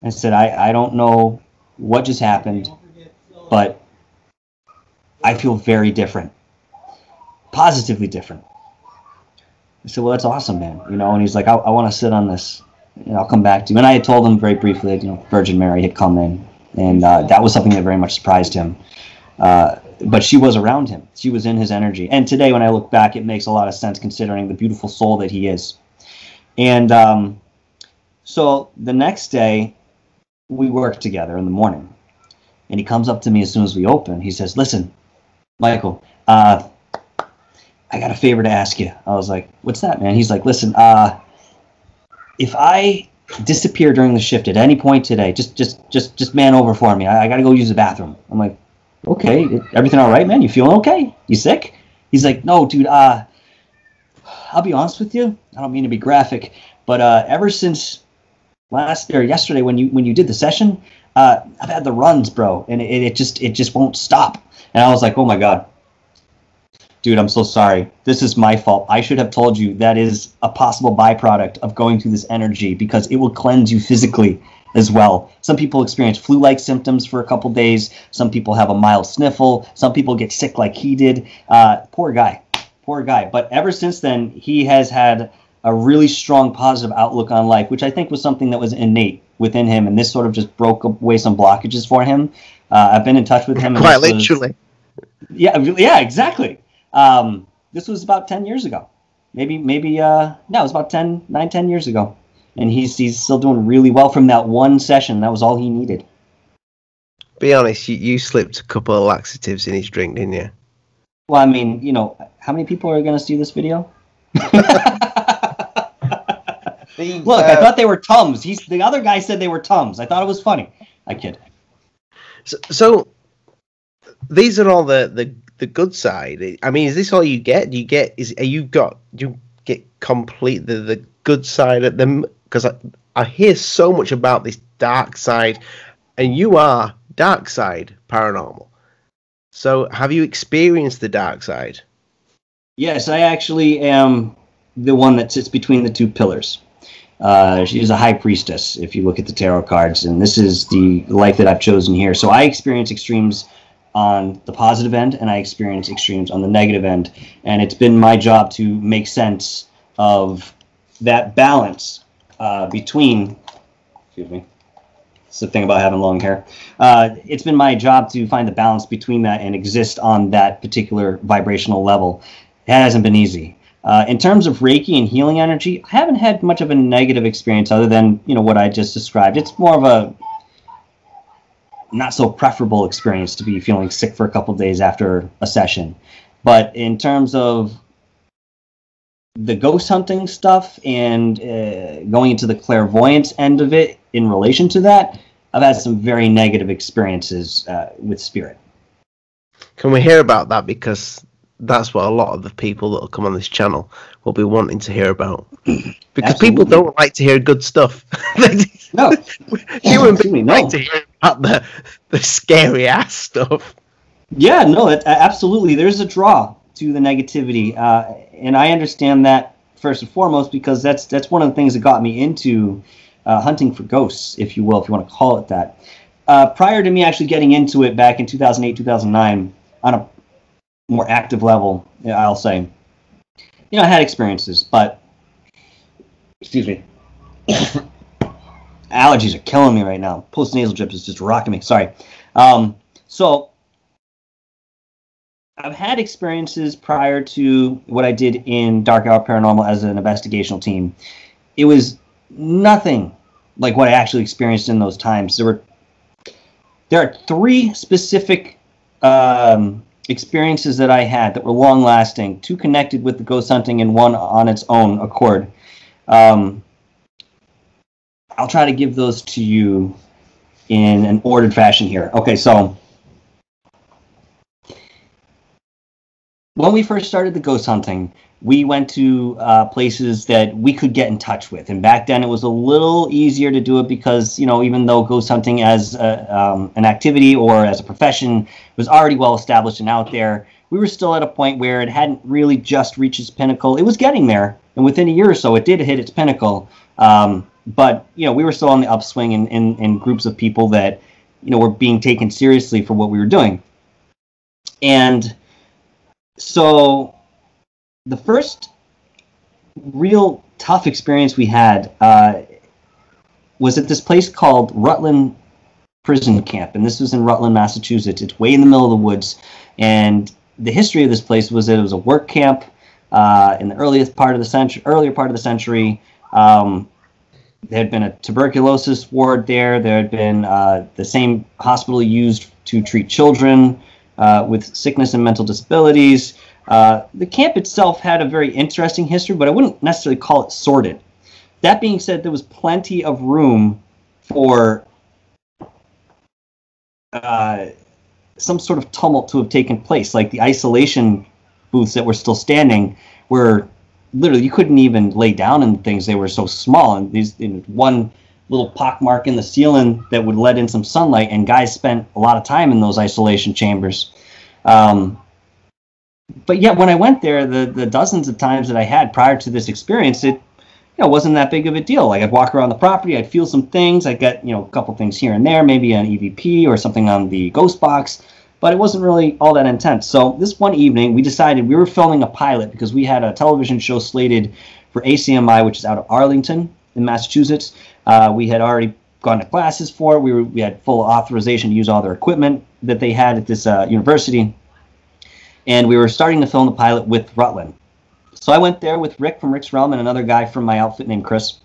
Speaker 2: and said, I, I don't know what just happened, but I feel very different, positively different. I said, well, that's awesome, man. You know, and he's like, I, I want to sit on this, and I'll come back to you. And I had told him very briefly that, you know, Virgin Mary had come in, and uh, that was something that very much surprised him. Uh, but she was around him. She was in his energy. And today, when I look back, it makes a lot of sense considering the beautiful soul that he is. And um, so the next day, we work together in the morning. And he comes up to me as soon as we open. He says, Listen, Michael, uh, I got a favor to ask you. I was like, What's that, man? He's like, Listen, uh, if I disappear during the shift at any point today, just just just just man over for me. I, I got to go use the bathroom. I'm like, okay, everything all right, man? You feeling okay? You sick? He's like, no, dude. Uh, I'll be honest with you. I don't mean to be graphic, but uh, ever since last or yesterday when you when you did the session, uh, I've had the runs, bro, and it, it just it just won't stop. And I was like, oh my god, dude, I'm so sorry. This is my fault. I should have told you that is a possible byproduct of going through this energy because it will cleanse you physically as well. Some people experience flu like symptoms for a couple days. Some people have a mild sniffle. Some people get sick like he did. Uh, poor guy. Poor guy. But ever since then, he has had a really strong positive outlook on life, which I think was something that was innate within him. And this sort of just broke away some blockages for him. Uh, I've been in touch with him.
Speaker 3: Quite literally.
Speaker 2: Yeah, yeah, exactly. Um, this was about 10 years ago. Maybe, maybe, uh, no, it was about 10, 9, 10 years ago and he's he's still doing really well from that one session. That was all he needed.
Speaker 3: Be honest, you, you slipped a couple of laxatives in his drink, didn't you?
Speaker 2: Well, I mean, you know, how many people are going to see this video? Look, I thought they were tums. He's the other guy said they were tums. I thought it was funny. I kid.
Speaker 3: So, so these are all the, the the good side. I mean, is this all you get? Do you get is are you got you get complete the the good side at them because I, I hear so much about this dark side, and you are dark side paranormal. So, have you experienced the dark side?
Speaker 2: Yes, I actually am the one that sits between the two pillars. Uh, she is a high priestess, if you look at the tarot cards, and this is the life that I've chosen here. So, I experience extremes on the positive end, and I experience extremes on the negative end, and it's been my job to make sense of that balance uh, between, excuse me, it's the thing about having long hair. Uh, it's been my job to find the balance between that and exist on that particular vibrational level. It hasn't been easy. Uh, in terms of Reiki and healing energy, I haven't had much of a negative experience other than you know what I just described. It's more of a not so preferable experience to be feeling sick for a couple days after a session. But in terms of the ghost hunting stuff and uh, going into the clairvoyance end of it in relation to that, I've had some very negative experiences uh, with spirit.
Speaker 3: Can we hear about that? Because that's what a lot of the people that will come on this channel will be wanting to hear about. Because Absolutely. people don't like to hear good stuff.
Speaker 2: no,
Speaker 3: human beings no. like to hear about the the scary ass stuff.
Speaker 2: Yeah, no, it, absolutely. There's a draw to the negativity, uh, and I understand that first and foremost because that's that's one of the things that got me into uh, hunting for ghosts, if you will, if you want to call it that. Uh, prior to me actually getting into it back in 2008, 2009, on a more active level, I'll say, you know, I had experiences, but excuse me. Allergies are killing me right now. Post nasal drip is just rocking me. Sorry. Um, so I've had experiences prior to what I did in Dark Hour Paranormal as an investigational team. It was nothing like what I actually experienced in those times. There were there are three specific um, experiences that I had that were long lasting, two connected with the ghost hunting and one on its own accord. Um, I'll try to give those to you in an ordered fashion here. Okay, so when we first started the ghost hunting, we went to uh, places that we could get in touch with. And back then, it was a little easier to do it because, you know, even though ghost hunting as a, um, an activity or as a profession was already well established and out there, we were still at a point where it hadn't really just reached its pinnacle. It was getting there, and within a year or so, it did hit its pinnacle. Um, but you know, we were still on the upswing in, in, in groups of people that you know were being taken seriously for what we were doing. And so, the first real tough experience we had uh, was at this place called Rutland Prison Camp, and this was in Rutland, Massachusetts. It's way in the middle of the woods, and the history of this place was that it was a work camp uh, in the earliest part of the century, earlier part of the century. Um, there had been a tuberculosis ward there. There had been uh, the same hospital used to treat children uh, with sickness and mental disabilities. Uh, the camp itself had a very interesting history, but I wouldn't necessarily call it sordid. That being said, there was plenty of room for uh, some sort of tumult to have taken place, like the isolation booths that were still standing were literally you couldn't even lay down in things. They were so small and these in one little pock mark in the ceiling that would let in some sunlight and guys spent a lot of time in those isolation chambers. Um, but yet when i went there the, the dozens of times that i had prior to this experience it you know wasn't that big of a deal. Like i'd walk around the property i'd feel some things i'd get you know a couple things here and there maybe an evp or something on the ghost box but it wasn't really all that intense. So this one evening, we decided we were filming a pilot because we had a television show slated for ACMI, which is out of Arlington in Massachusetts. Uh, we had already gone to classes for it. We, were, we had full authorization to use all their equipment that they had at this uh, university. And we were starting to film the pilot with Rutland. So I went there with Rick from Rick's Realm and another guy from my outfit named Chris,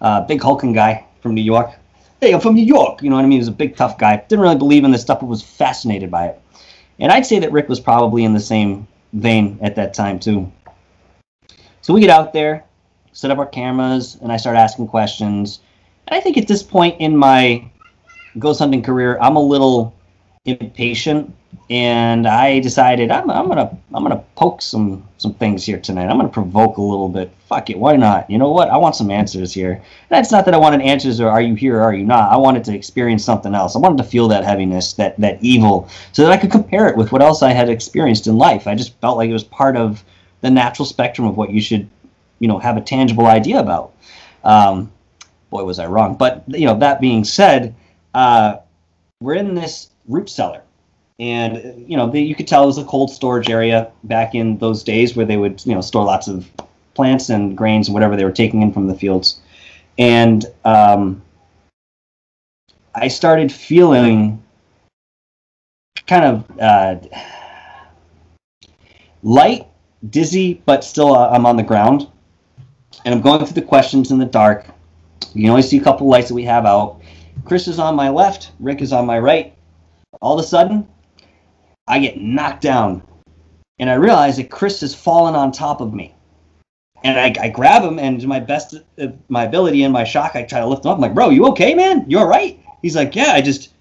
Speaker 2: uh, big hulking guy from New York I'm from New York. You know what I mean? He was a big, tough guy. Didn't really believe in this stuff, but was fascinated by it. And I'd say that Rick was probably in the same vein at that time, too. So we get out there, set up our cameras, and I start asking questions. And I think at this point in my ghost hunting career, I'm a little impatient and I decided I'm, I'm gonna I'm gonna poke some some things here tonight. I'm gonna provoke a little bit. Fuck it, why not? You know what? I want some answers here. That's not that I wanted answers or are you here or are you not. I wanted to experience something else. I wanted to feel that heaviness, that that evil, so that I could compare it with what else I had experienced in life. I just felt like it was part of the natural spectrum of what you should, you know, have a tangible idea about. Um, boy, was I wrong. But you know, that being said, uh, we're in this root cellar. And you know the, you could tell it was a cold storage area back in those days where they would you know store lots of plants and grains and whatever they were taking in from the fields. And um, i started feeling kind of uh, light dizzy but still uh, i'm on the ground. And i'm going through the questions in the dark. You can only see a couple lights that we have out. Chris is on my left. Rick is on my right all of a sudden I get knocked down, and I realize that Chris has fallen on top of me. And I, I grab him, and to my best, uh, my ability and my shock, I try to lift him up. I'm like, bro, you okay, man? You all right? He's like, yeah, I just,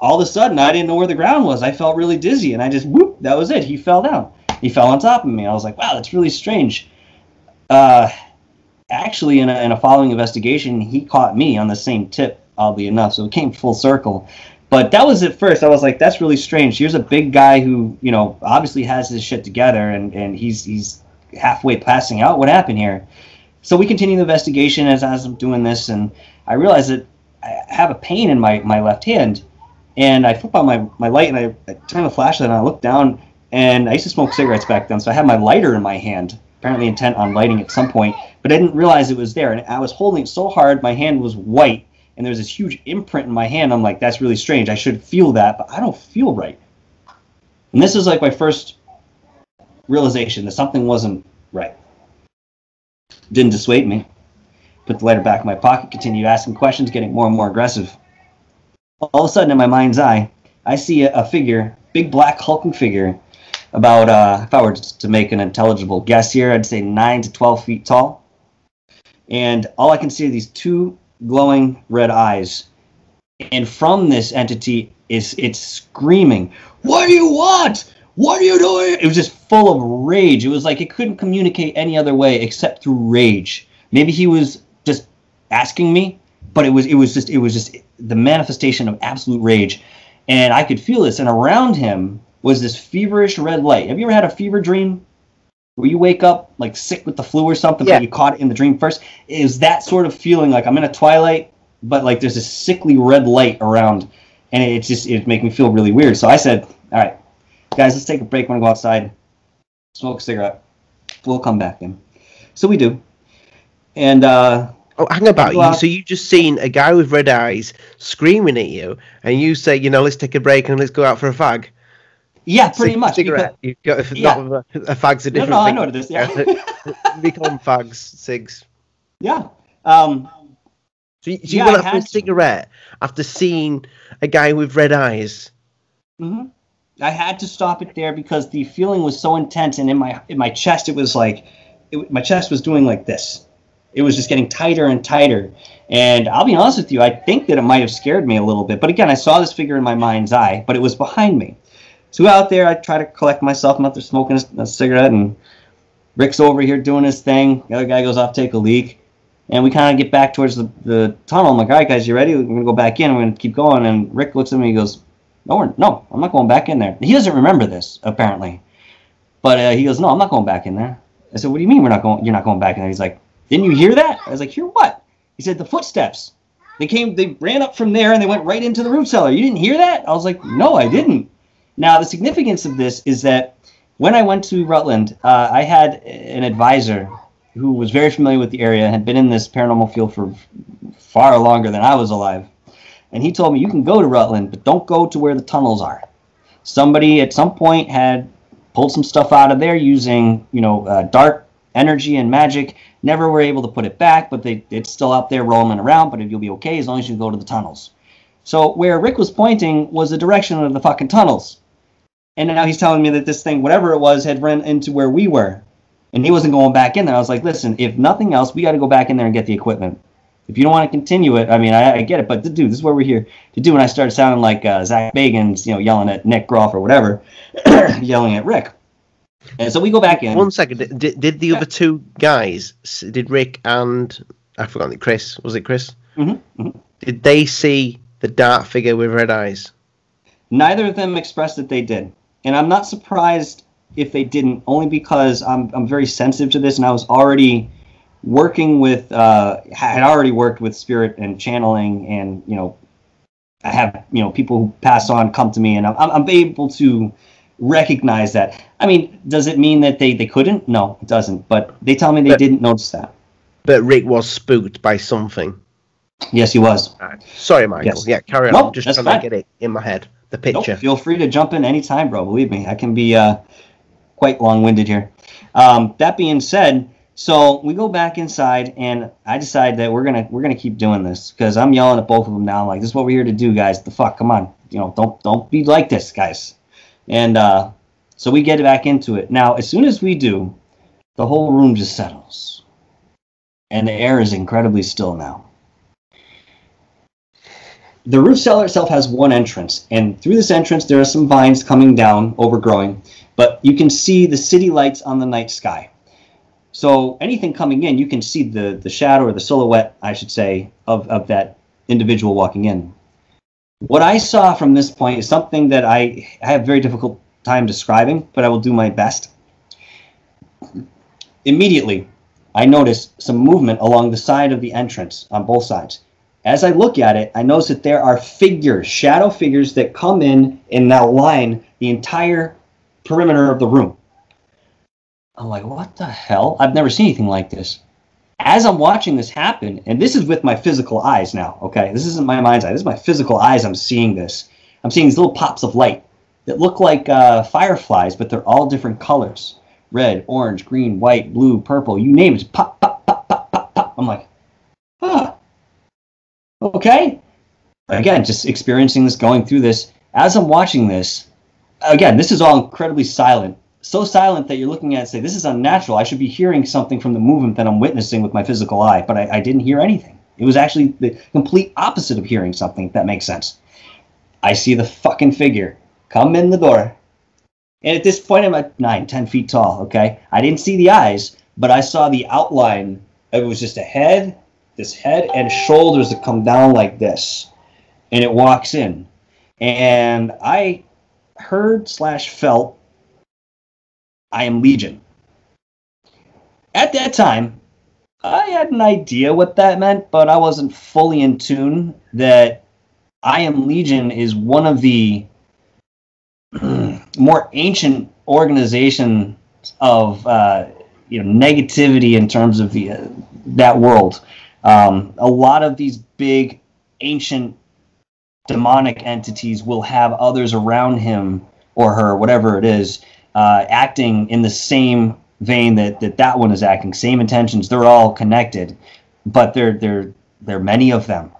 Speaker 2: all of a sudden, I didn't know where the ground was. I felt really dizzy, and I just, whoop, that was it. He fell down. He fell on top of me. I was like, wow, that's really strange. Uh, actually, in a, in a following investigation, he caught me on the same tip, oddly enough. So it came full circle. But that was at first. I was like, that's really strange. Here's a big guy who, you know, obviously has his shit together, and and he's he's halfway passing out. What happened here? So we continue the investigation as, as I'm doing this, and I realize that I have a pain in my, my left hand, and I flip on my, my light, and I, I turn the flashlight, and I look down, and I used to smoke cigarettes back then, so I had my lighter in my hand, apparently intent on lighting at some point, but I didn't realize it was there, and I was holding it so hard, my hand was white, and there's this huge imprint in my hand. I'm like, that's really strange. I should feel that, but I don't feel right. And this is like my first realization that something wasn't right. Didn't dissuade me. Put the lighter back in my pocket, continued asking questions, getting more and more aggressive. All of a sudden, in my mind's eye, I see a, a figure, big black hulking figure, about, uh, if I were to make an intelligible guess here, I'd say 9 to 12 feet tall. And all I can see are these two glowing red eyes. And from this entity is it's screaming, What do you want? What are you doing? It was just full of rage. It was like it couldn't communicate any other way except through rage. Maybe he was just asking me, but it was it was just it was just the manifestation of absolute rage. And I could feel this. And around him was this feverish red light. Have you ever had a fever dream? Where you wake up like sick with the flu or something,
Speaker 3: Yeah.
Speaker 2: but you caught it in the dream first? is that sort of feeling like I'm in a twilight, but like there's this sickly red light around, and it just it make me feel really weird. So I said, "All right, guys, let's take a break. I'm gonna go outside, smoke a cigarette. We'll come back in." So we do, and uh,
Speaker 3: Oh, hang about you. So you just seen a guy with red eyes screaming at you, and you say, you know, let's take a break and let's go out for a fag.
Speaker 2: Yeah, pretty
Speaker 3: Cig-
Speaker 2: much.
Speaker 3: Cigarette. You got
Speaker 2: Yeah.
Speaker 3: not a, fag's a
Speaker 2: because-
Speaker 3: different
Speaker 2: no, no, I know what it is. Yeah,
Speaker 3: we call them fags, cigs.
Speaker 2: yeah. Um,
Speaker 3: So you, so
Speaker 2: Yeah,
Speaker 3: you went for a
Speaker 2: to.
Speaker 3: cigarette after seeing a guy with red eyes.
Speaker 2: hmm I had to stop it there because the feeling was so intense, and in my in my chest, it was like it, my chest was doing like this. It was just getting tighter and tighter. And I'll be honest with you, I think that it might have scared me a little bit. But again, I saw this figure in my mind's eye, but it was behind me. So out there, I try to collect myself. I'm out there smoking a, cigarette, and Rick's over here doing his thing. The other guy goes off to take a leak. And we kind of get back towards the, the tunnel. I'm like, all right, guys, you ready? We're going to go back in. We're going to keep going. And Rick looks at me and he goes, no, no, I'm not going back in there. He doesn't remember this, apparently. But uh, he goes, no, I'm not going back in there. I said, what do you mean we're not going? You're not going back in there? He's like, didn't you hear that? I was like, hear what? He said, the footsteps. They came, they ran up from there and they went right into the root cellar. You didn't hear that? I was like, no, I didn't. Now, the significance of this is that when I went to Rutland, uh, I had an advisor who was very familiar with the area, had been in this paranormal field for far longer than I was alive. And he told me, you can go to Rutland, but don't go to where the tunnels are. Somebody at some point had pulled some stuff out of there using, you know, uh, dark energy and magic. Never were able to put it back, but they, it's still out there roaming around. But you'll be okay as long as you go to the tunnels. So where Rick was pointing was the direction of the fucking tunnels. And now he's telling me that this thing, whatever it was, had run into where we were. And he wasn't going back in there. I was like, listen, if nothing else, we got to go back in there and get the equipment. If you don't want to continue it, I mean, I, I get it, but dude, this is what we're here to do. And I started sounding like uh, Zach Bagans, you know, yelling at Nick Groff or whatever, yelling at Rick. And so we go back in.
Speaker 3: One second. Did, did, the
Speaker 2: Yeah.
Speaker 3: other two guys, did Rick and I forgot it, Chris? Was it Chris?
Speaker 2: Mhm, mhm.
Speaker 3: Did they see the dark figure with red eyes?
Speaker 2: Neither of them expressed that they did. And I'm not surprised if they didn't, only because I'm, I'm very sensitive to this and I was already working with, uh, had already worked with spirit and channeling and, you know, I have, you know, people who pass on come to me and I'm, I'm able to recognize that. I mean, does it mean that they, they couldn't? No, it doesn't. But they tell me they
Speaker 3: But-
Speaker 2: didn't notice that.
Speaker 3: But Rick was spooked by something.
Speaker 2: Yes, he was.
Speaker 3: Sorry, Michael.
Speaker 2: Yes.
Speaker 3: Yeah, carry on.
Speaker 2: No,
Speaker 3: I'm just trying
Speaker 2: fine.
Speaker 3: to get it in my head. The
Speaker 2: Nope, feel free to jump in anytime, bro. Believe me, I can be uh, quite long-winded here. Um, that being said, so we go back inside, and I decide that we're gonna we're gonna keep doing this because I'm yelling at both of them now. I'm like, this is what we're here to do, guys. The fuck, come on, you know, don't don't be like this, guys. And uh, so we get back into it. Now, as soon as we do, the whole room just settles, and the air is incredibly still now the roof cellar itself has one entrance, and through this entrance there are some vines coming down, overgrowing, but you can see the city lights on the night sky. So anything coming in, you can see the the shadow or the silhouette, I should say, of, of that individual walking in. What I saw from this point is something that I, I have very difficult time describing, but I will do my best. Immediately, I noticed some movement along the side of the entrance on both sides as I look at it, I notice that there are figures, shadow figures that come in and now line the entire perimeter of the room. I'm like, what the hell? I've never seen anything like this. As I'm watching this happen, and this is with my physical eyes now, okay? This isn't my mind's eye. This is my physical eyes. I'm seeing this. I'm seeing these little pops of light that look like uh, fireflies, but they're all different colors red, orange, green, white, blue, purple, you name it. Pop, pop, pop, pop, pop, pop. I'm like, huh. Okay. Again, just experiencing this, going through this. As I'm watching this, again, this is all incredibly silent. So silent that you're looking at and say, this is unnatural. I should be hearing something from the movement that I'm witnessing with my physical eye, but I, I didn't hear anything. It was actually the complete opposite of hearing something, if that makes sense. I see the fucking figure come in the door. And at this point, I'm at nine, ten feet tall, okay? I didn't see the eyes, but I saw the outline. It was just a head, this head and shoulders that come down like this and it walks in and i heard slash felt I am Legion. At that time, I had an idea what that meant, but I wasn't fully in tune that I am Legion is one of the more ancient organization of uh, you know negativity in terms of the, uh, that world. Um, a lot of these big ancient demonic entities will have others around him or her, whatever it is, uh, acting in the same vein that, that that one is acting, same intentions. They're all connected, but there there are many of them,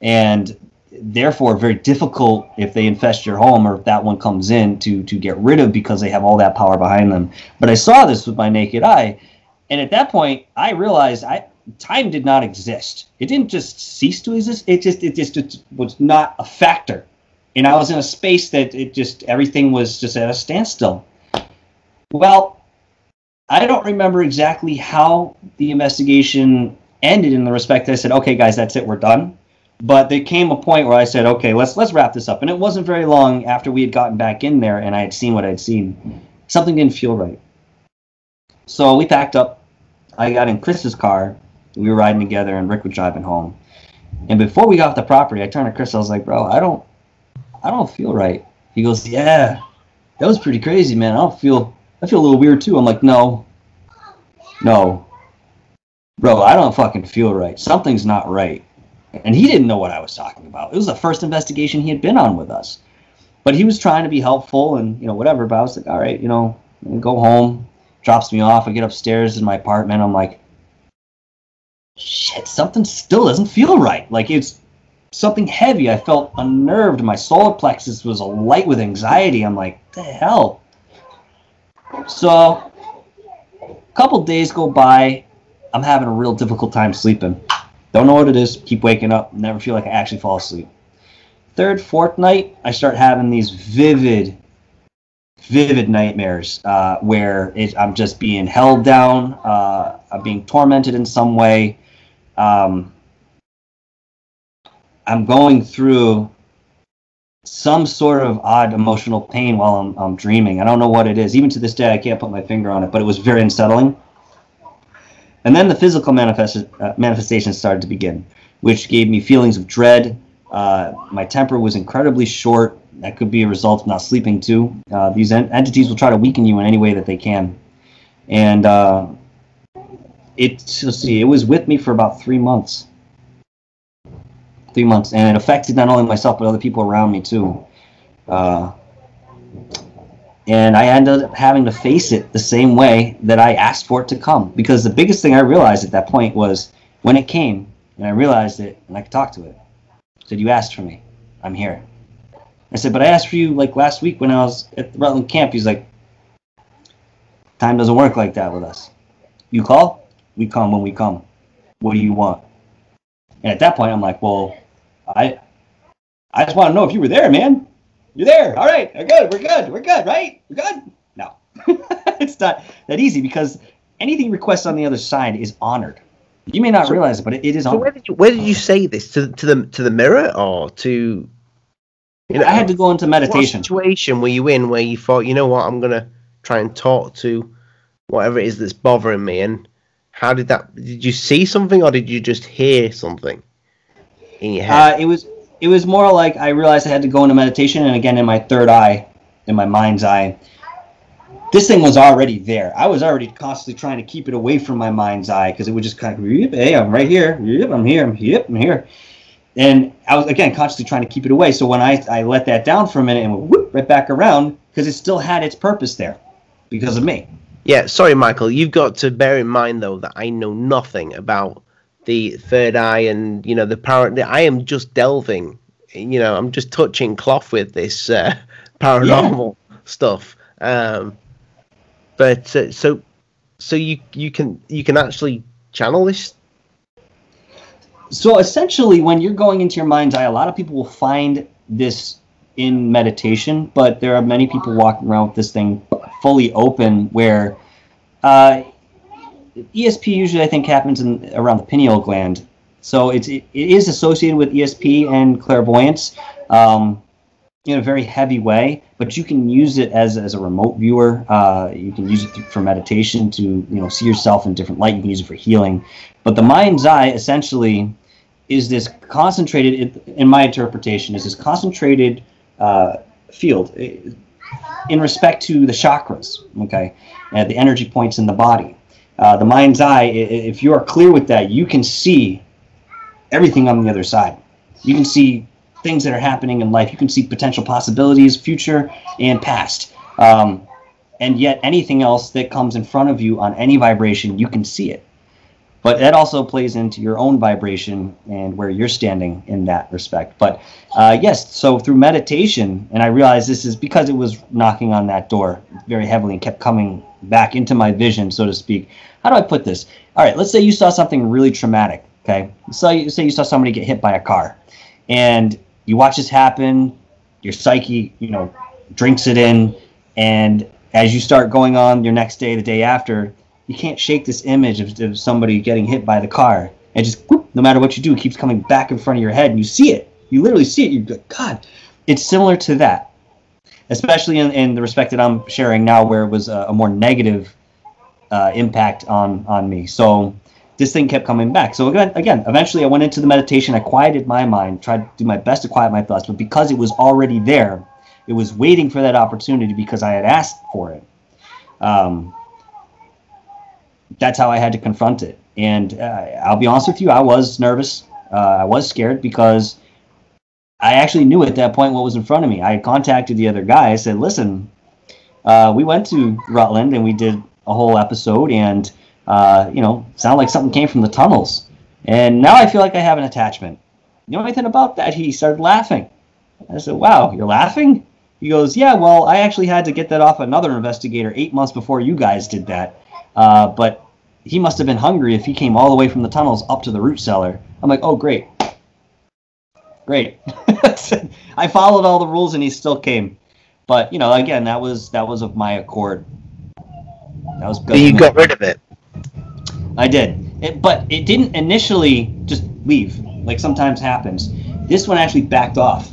Speaker 2: and therefore very difficult if they infest your home or if that one comes in to to get rid of because they have all that power behind them. But I saw this with my naked eye, and at that point I realized I time did not exist. It didn't just cease to exist. It just it just it was not a factor, and I was in a space that it just everything was just at a standstill. Well, I don't remember exactly how the investigation ended in the respect that I said, "Okay, guys, that's it, we're done." But there came a point where I said, "Okay, let's let's wrap this up." And it wasn't very long after we had gotten back in there and I had seen what I'd seen. Something didn't feel right. So we packed up. I got in Chris's car. We were riding together, and Rick was driving home. And before we got off the property, I turned to Chris. I was like, "Bro, I don't, I don't feel right." He goes, "Yeah, that was pretty crazy, man. I don't feel I feel a little weird too. I'm like, no, no, bro, I don't fucking feel right. Something's not right. And he didn't know what I was talking about. It was the first investigation he had been on with us. But he was trying to be helpful and, you know, whatever. But I was like, all right, you know, go home, drops me off. I get upstairs in my apartment. I'm like, shit, something still doesn't feel right. Like it's something heavy. I felt unnerved. My solar plexus was alight with anxiety. I'm like, the hell? So, a couple days go by. I'm having a real difficult time sleeping. Don't know what it is. Keep waking up. Never feel like I actually fall asleep. Third, fourth night, I start having these vivid, vivid nightmares uh, where it, I'm just being held down. Uh, I'm being tormented in some way. Um, I'm going through some sort of odd emotional pain while I'm, I'm dreaming. I don't know what it is. Even to this day, I can't put my finger on it, but it was very unsettling. And then the physical manifest, uh, manifestations started to begin, which gave me feelings of dread. Uh, my temper was incredibly short. That could be a result of not sleeping too. Uh, these en- entities will try to weaken you in any way that they can. And uh, it, let's see, it was with me for about three months three months, and it affected not only myself but other people around me too. Uh, and I ended up having to face it the same way that I asked for it to come. Because the biggest thing I realized at that point was when it came, and I realized it, and I could talk to it. I said, "You asked for me. I'm here." I said, "But I asked for you like last week when I was at the Rutland camp." He's like, "Time doesn't work like that with us. You call, we come when we come. What do you want?" And at that point, I'm like, well, I, I just want to know if you were there, man. You're there. All right. We're good. We're good. We're good, right? We're good. No, it's not that easy because anything requested on the other side is honored. You may not so, realize it, but it, it is
Speaker 3: so Where did, you, where did you say this to to the to the mirror or to?
Speaker 2: You know, I had to go into meditation.
Speaker 3: What situation were you in where you thought, you know what, I'm gonna try and talk to whatever it is that's bothering me, and how did that? Did you see something, or did you just hear something in your head?
Speaker 2: Uh, it was it was more like I realized I had to go into meditation, and again in my third eye, in my mind's eye, this thing was already there. I was already constantly trying to keep it away from my mind's eye because it would just kind of, yep, hey, I'm right here. Yep, I'm here. I'm Yep, I'm here. And I was again constantly trying to keep it away. So when I, I let that down for a minute and went whoop, right back around because it still had its purpose there because of me.
Speaker 3: Yeah, sorry, Michael. You've got to bear in mind though that I know nothing about the third eye and you know the power. I am just delving. You know, I'm just touching cloth with this uh, paranormal yeah. stuff. Um, but uh, so, so you you can you can actually channel this.
Speaker 2: So essentially, when you're going into your mind's eye, a lot of people will find this in meditation, but there are many people walking around with this thing fully open where uh, ESP usually I think happens in around the pineal gland. So it's it, it is associated with ESP and clairvoyance. Um, in a very heavy way, but you can use it as, as a remote viewer. Uh, you can use it for meditation to you know see yourself in different light. You can use it for healing. But the mind's eye essentially is this concentrated, in my interpretation, is this concentrated uh, field in respect to the chakras, okay, and the energy points in the body. Uh, the mind's eye, if you are clear with that, you can see everything on the other side. You can see things that are happening in life. You can see potential possibilities, future and past. Um, and yet, anything else that comes in front of you on any vibration, you can see it. But that also plays into your own vibration and where you're standing in that respect. But uh, yes, so through meditation, and I realized this is because it was knocking on that door very heavily and kept coming back into my vision, so to speak. How do I put this? All right, let's say you saw something really traumatic. Okay, so you say you saw somebody get hit by a car, and you watch this happen. Your psyche, you know, drinks it in, and as you start going on your next day, the day after, you can't shake this image of, of somebody getting hit by the car. And just whoop, no matter what you do, it keeps coming back in front of your head, and you see it. You literally see it. You're like, God, it's similar to that, especially in, in the respect that I'm sharing now, where it was a, a more negative uh, impact on on me. So this thing kept coming back. So again, again, eventually I went into the meditation. I quieted my mind, tried to do my best to quiet my thoughts, but because it was already there, it was waiting for that opportunity because I had asked for it. Um, that's how I had to confront it. And uh, I'll be honest with you, I was nervous. Uh, I was scared because I actually knew at that point what was in front of me. I contacted the other guy. I said, listen, uh, we went to Rutland and we did a whole episode, and, uh, you know, sounded like something came from the tunnels. And now I feel like I have an attachment. You know anything about that? He started laughing. I said, wow, you're laughing? He goes, yeah, well, I actually had to get that off another investigator eight months before you guys did that. Uh, but he must have been hungry if he came all the way from the tunnels up to the root cellar. I'm like, oh, great. Great. I followed all the rules and he still came. But, you know, again, that was that was of my accord.
Speaker 3: That was good. You got rid of it.
Speaker 2: I did. It, but it didn't initially just leave, like sometimes happens. This one actually backed off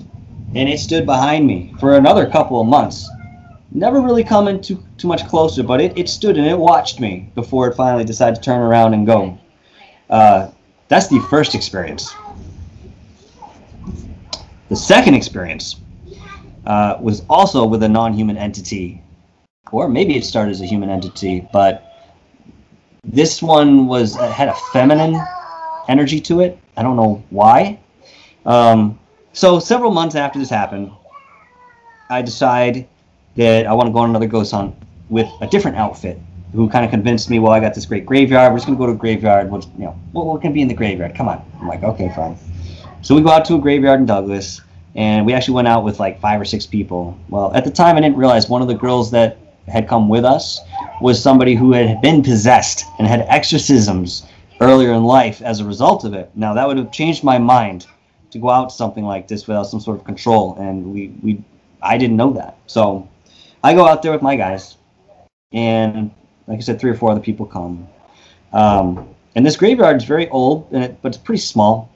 Speaker 2: and it stood behind me for another couple of months never really coming too too much closer, but it, it stood and it watched me before it finally decided to turn around and go. Uh, that's the first experience. The second experience uh, was also with a non-human entity, or maybe it started as a human entity, but this one was had a feminine energy to it. I don't know why. Um, so several months after this happened, I decide that I want to go on another ghost hunt with a different outfit who kind of convinced me, well, I got this great graveyard. We're just going to go to a graveyard. We'll, you know, we're going to be in the graveyard. Come on. I'm like, okay, fine. So we go out to a graveyard in Douglas, and we actually went out with like five or six people. Well, at the time, I didn't realize one of the girls that had come with us was somebody who had been possessed and had exorcisms earlier in life as a result of it. Now, that would have changed my mind to go out to something like this without some sort of control, and we, we I didn't know that. So I go out there with my guys, and like I said, three or four other people come. Um, and this graveyard is very old, and it, but it's pretty small.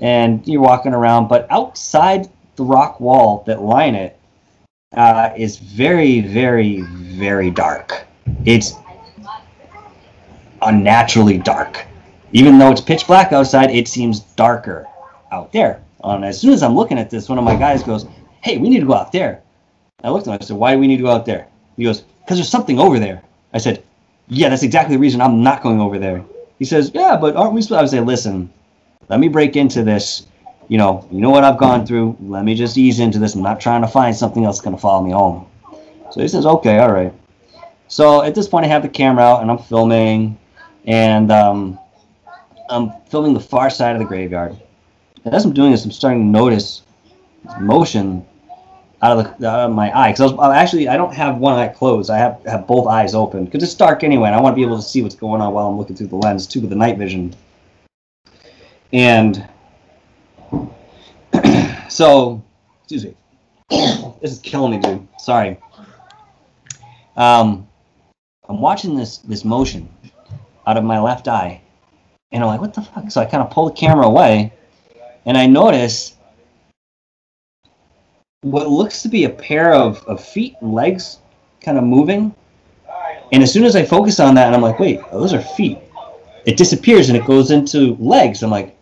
Speaker 2: And you're walking around, but outside the rock wall that line it uh, is very, very, very dark. It's unnaturally dark. Even though it's pitch black outside, it seems darker out there. And as soon as I'm looking at this, one of my guys goes, "Hey, we need to go out there." I looked at him. I said, "Why do we need to go out there?" He goes, "Because there's something over there." I said, "Yeah, that's exactly the reason I'm not going over there." He says, "Yeah, but aren't we?" Supposed-? I would say, "Listen, let me break into this. You know, you know what I've gone through. Let me just ease into this. I'm not trying to find something else going to follow me home." So he says, "Okay, all right." So at this point, I have the camera out and I'm filming, and um, I'm filming the far side of the graveyard. And as I'm doing this, I'm starting to notice motion out of, the, out of my eye because I actually I don't have one eye closed. I have have both eyes open because it's dark anyway, and I want to be able to see what's going on while I'm looking through the lens too with the night vision. And so, excuse me, this is killing me, dude. Sorry. Um, I'm watching this this motion out of my left eye, and I'm like, what the fuck? So I kind of pull the camera away, and I notice what looks to be a pair of, of feet and legs kind of moving. And as soon as I focus on that, and I'm like, wait, oh, those are feet. It disappears and it goes into legs. I'm like,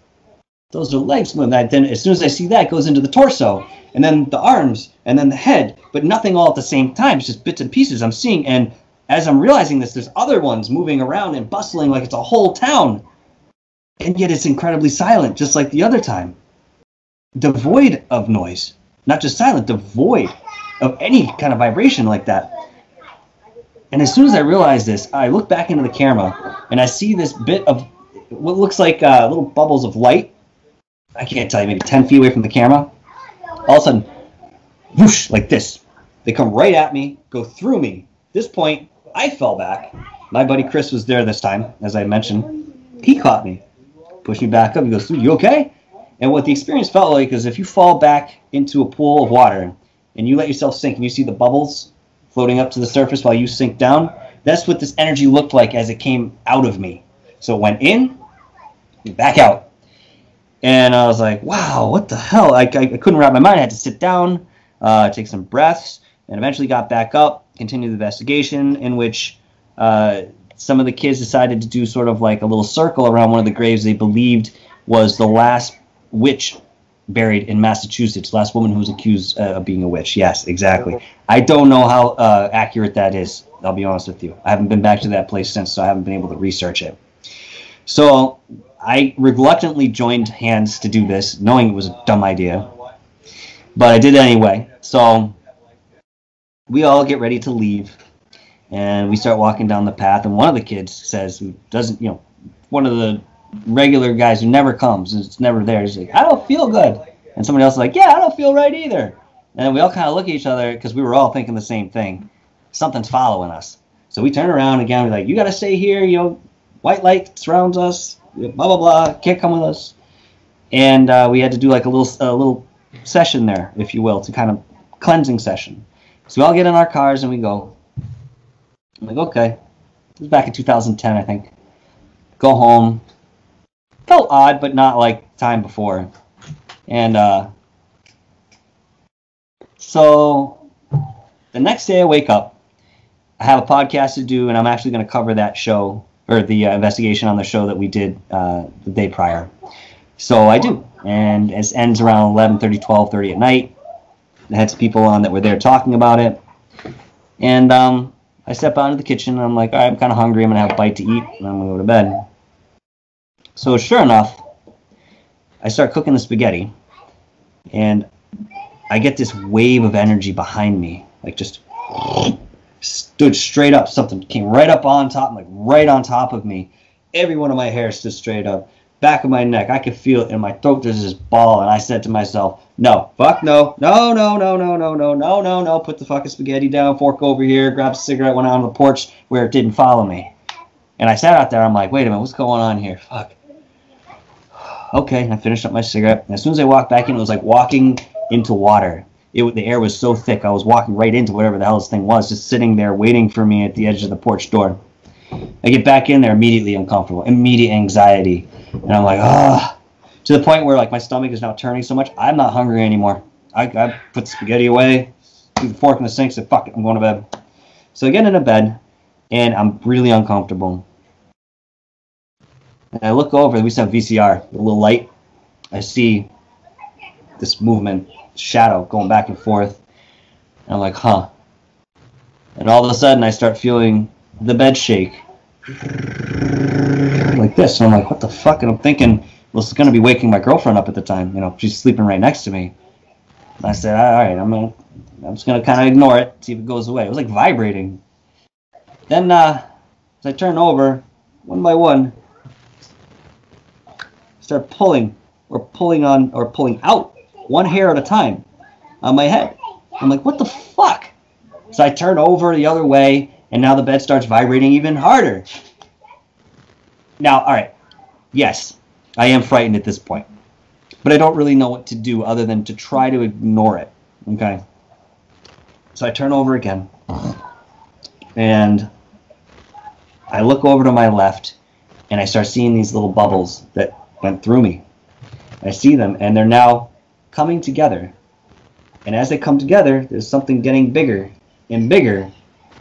Speaker 2: those are legs. And then as soon as I see that, it goes into the torso, and then the arms, and then the head, but nothing all at the same time. It's just bits and pieces I'm seeing. And as I'm realizing this, there's other ones moving around and bustling like it's a whole town. And yet it's incredibly silent, just like the other time. Devoid of noise. Not just silent, devoid of any kind of vibration like that. And as soon as I realize this, I look back into the camera and I see this bit of what looks like uh, little bubbles of light. I can't tell you, maybe 10 feet away from the camera. All of a sudden, whoosh, like this. They come right at me, go through me. At this point, I fell back. My buddy Chris was there this time, as I mentioned. He caught me, pushed me back up. He goes, You okay? And what the experience felt like is if you fall back into a pool of water and you let yourself sink and you see the bubbles floating up to the surface while you sink down, that's what this energy looked like as it came out of me. So it went in, back out. And I was like, wow, what the hell? I, I, I couldn't wrap my mind. I had to sit down, uh, take some breaths, and eventually got back up, continued the investigation, in which uh, some of the kids decided to do sort of like a little circle around one of the graves they believed was the last witch buried in Massachusetts. Last woman who was accused uh, of being a witch. Yes, exactly. I don't know how uh, accurate that is. I'll be honest with you. I haven't been back to that place since, so I haven't been able to research it. So I reluctantly joined hands to do this, knowing it was a dumb idea. But I did anyway. So we all get ready to leave, and we start walking down the path. And one of the kids says, "Who doesn't, you know, one of the regular guys who never comes, it's never there. He's like, I don't feel good. And somebody else is like, yeah, I don't feel right either. And we all kind of look at each other because we were all thinking the same thing. Something's following us. So we turn around again. We're like, you got to stay here. You know, white light surrounds us. Blah blah blah. Can't come with us. And uh, we had to do like a little a little session there, if you will, to kind of cleansing session. So we all get in our cars and we go. I'm like, okay. This was back in 2010, I think. Go home, felt odd, but not like time before. And uh, so the next day I wake up, I have a podcast to do, and I'm actually going to cover that show or the uh, investigation on the show that we did uh, the day prior. So I do, and it ends around 11:30, 12:30 at night. I had some people on that were there talking about it, and um, I step out into the kitchen, and I'm like, all right, I'm kind of hungry. I'm gonna have a bite to eat, and I'm gonna go to bed. So sure enough, I start cooking the spaghetti, and I get this wave of energy behind me, like just stood straight up. Something came right up on top, like right on top of me. Every one of my hair stood straight up. Back of my neck, I could feel it in my throat. There's this ball, and I said to myself, "No, fuck no, no, no, no, no, no, no, no, no, no. Put the fucking spaghetti down, fork over here, grab a cigarette, went out on the porch where it didn't follow me." And I sat out there. I'm like, "Wait a minute, what's going on here? Fuck." Okay, I finished up my cigarette. And as soon as I walked back in, it was like walking into water. It, the air was so thick, I was walking right into whatever the hell this thing was, just sitting there waiting for me at the edge of the porch door. I get back in there, immediately uncomfortable, immediate anxiety, and I'm like, ah, to the point where like my stomach is now turning so much, I'm not hungry anymore. I, I put spaghetti away, threw the fork in the sink, said, fuck it, I'm going to bed. So I get into bed, and I'm really uncomfortable. And I look over, we have VCR, a little light. I see this movement, shadow going back and forth. And I'm like, huh. And all of a sudden, I start feeling the bed shake. Like this. And I'm like, what the fuck? And I'm thinking, well, it's going to be waking my girlfriend up at the time. You know, she's sleeping right next to me. And I said, all right, I'm going to. I'm just gonna kind of ignore it, see if it goes away. It was like vibrating. Then, uh, as I turn over, one by one, start pulling or pulling on or pulling out one hair at a time on my head. I'm like, what the fuck? So I turn over the other way, and now the bed starts vibrating even harder. Now, all right, yes, I am frightened at this point, but I don't really know what to do other than to try to ignore it. Okay. So I turn over again, and I look over to my left, and I start seeing these little bubbles that went through me. I see them, and they're now coming together And as they come together, there's something getting bigger and bigger.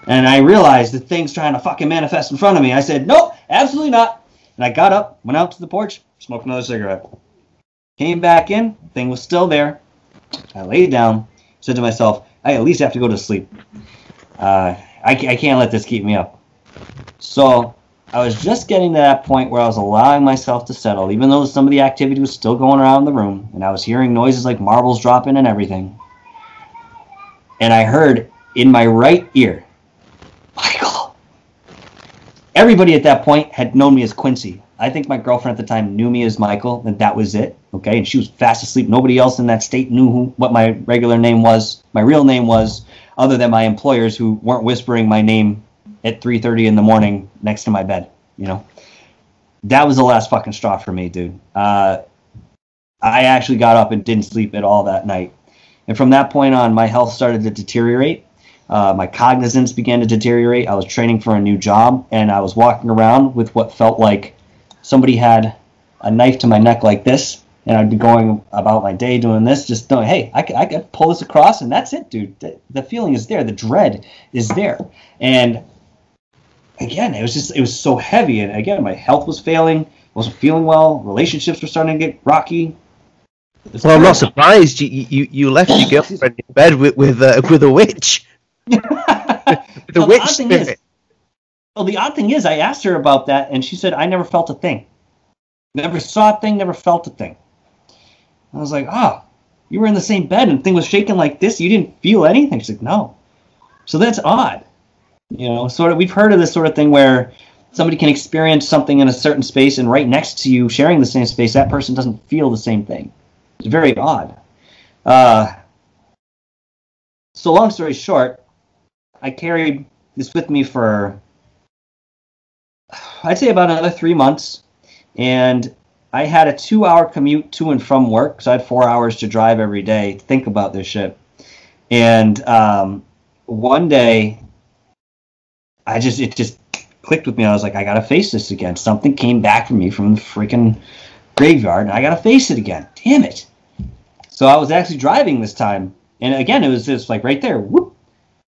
Speaker 2: And I realized the thing's trying to fucking manifest in front of me. I said, nope, absolutely not. And I got up, went out to the porch, smoked another cigarette. Came back in, thing was still there. I laid down, said to myself, I at least have to go to sleep. Uh, I, I can't let this keep me up. So I was just getting to that point where I was allowing myself to settle, even though some of the activity was still going around the room, and I was hearing noises like marbles dropping and everything. And I heard in my right ear, Michael. Everybody at that point had known me as Quincy. I think my girlfriend at the time knew me as Michael, and that was it. Okay, and she was fast asleep. Nobody else in that state knew who, what my regular name was, my real name was, other than my employers who weren't whispering my name at 3:30 in the morning next to my bed. You know, that was the last fucking straw for me, dude. Uh, I actually got up and didn't sleep at all that night, and from that point on, my health started to deteriorate. Uh, my cognizance began to deteriorate. I was training for a new job, and I was walking around with what felt like somebody had a knife to my neck like this, and I'd be going about my day doing this, just knowing, hey, I could, I pull this across, and that's it, dude. The, the feeling is there, the dread is there, and again, it was just it was so heavy, and again, my health was failing, I wasn't feeling well, relationships were starting to get rocky.
Speaker 3: Well, I'm not surprised you you, you left your girlfriend in bed with with, uh, with a witch. the
Speaker 2: well,
Speaker 3: witch
Speaker 2: the odd thing
Speaker 3: spirit.
Speaker 2: is, well, the odd thing is, I asked her about that, and she said I never felt a thing, never saw a thing, never felt a thing. I was like, oh, you were in the same bed and the thing was shaking like this, you didn't feel anything. She's like, no. So that's odd. You know, sort of. We've heard of this sort of thing where somebody can experience something in a certain space, and right next to you, sharing the same space, that person doesn't feel the same thing. It's very odd. Uh, so, long story short, I carried this with me for, I'd say, about another three months, and I had a two-hour commute to and from work, so I had four hours to drive every day to think about this shit. And um, one day, I just it just clicked with me. I was like, I gotta face this again. Something came back from me from the freaking graveyard, and I gotta face it again. Damn it! So I was actually driving this time, and again, it was just like right there, whoop,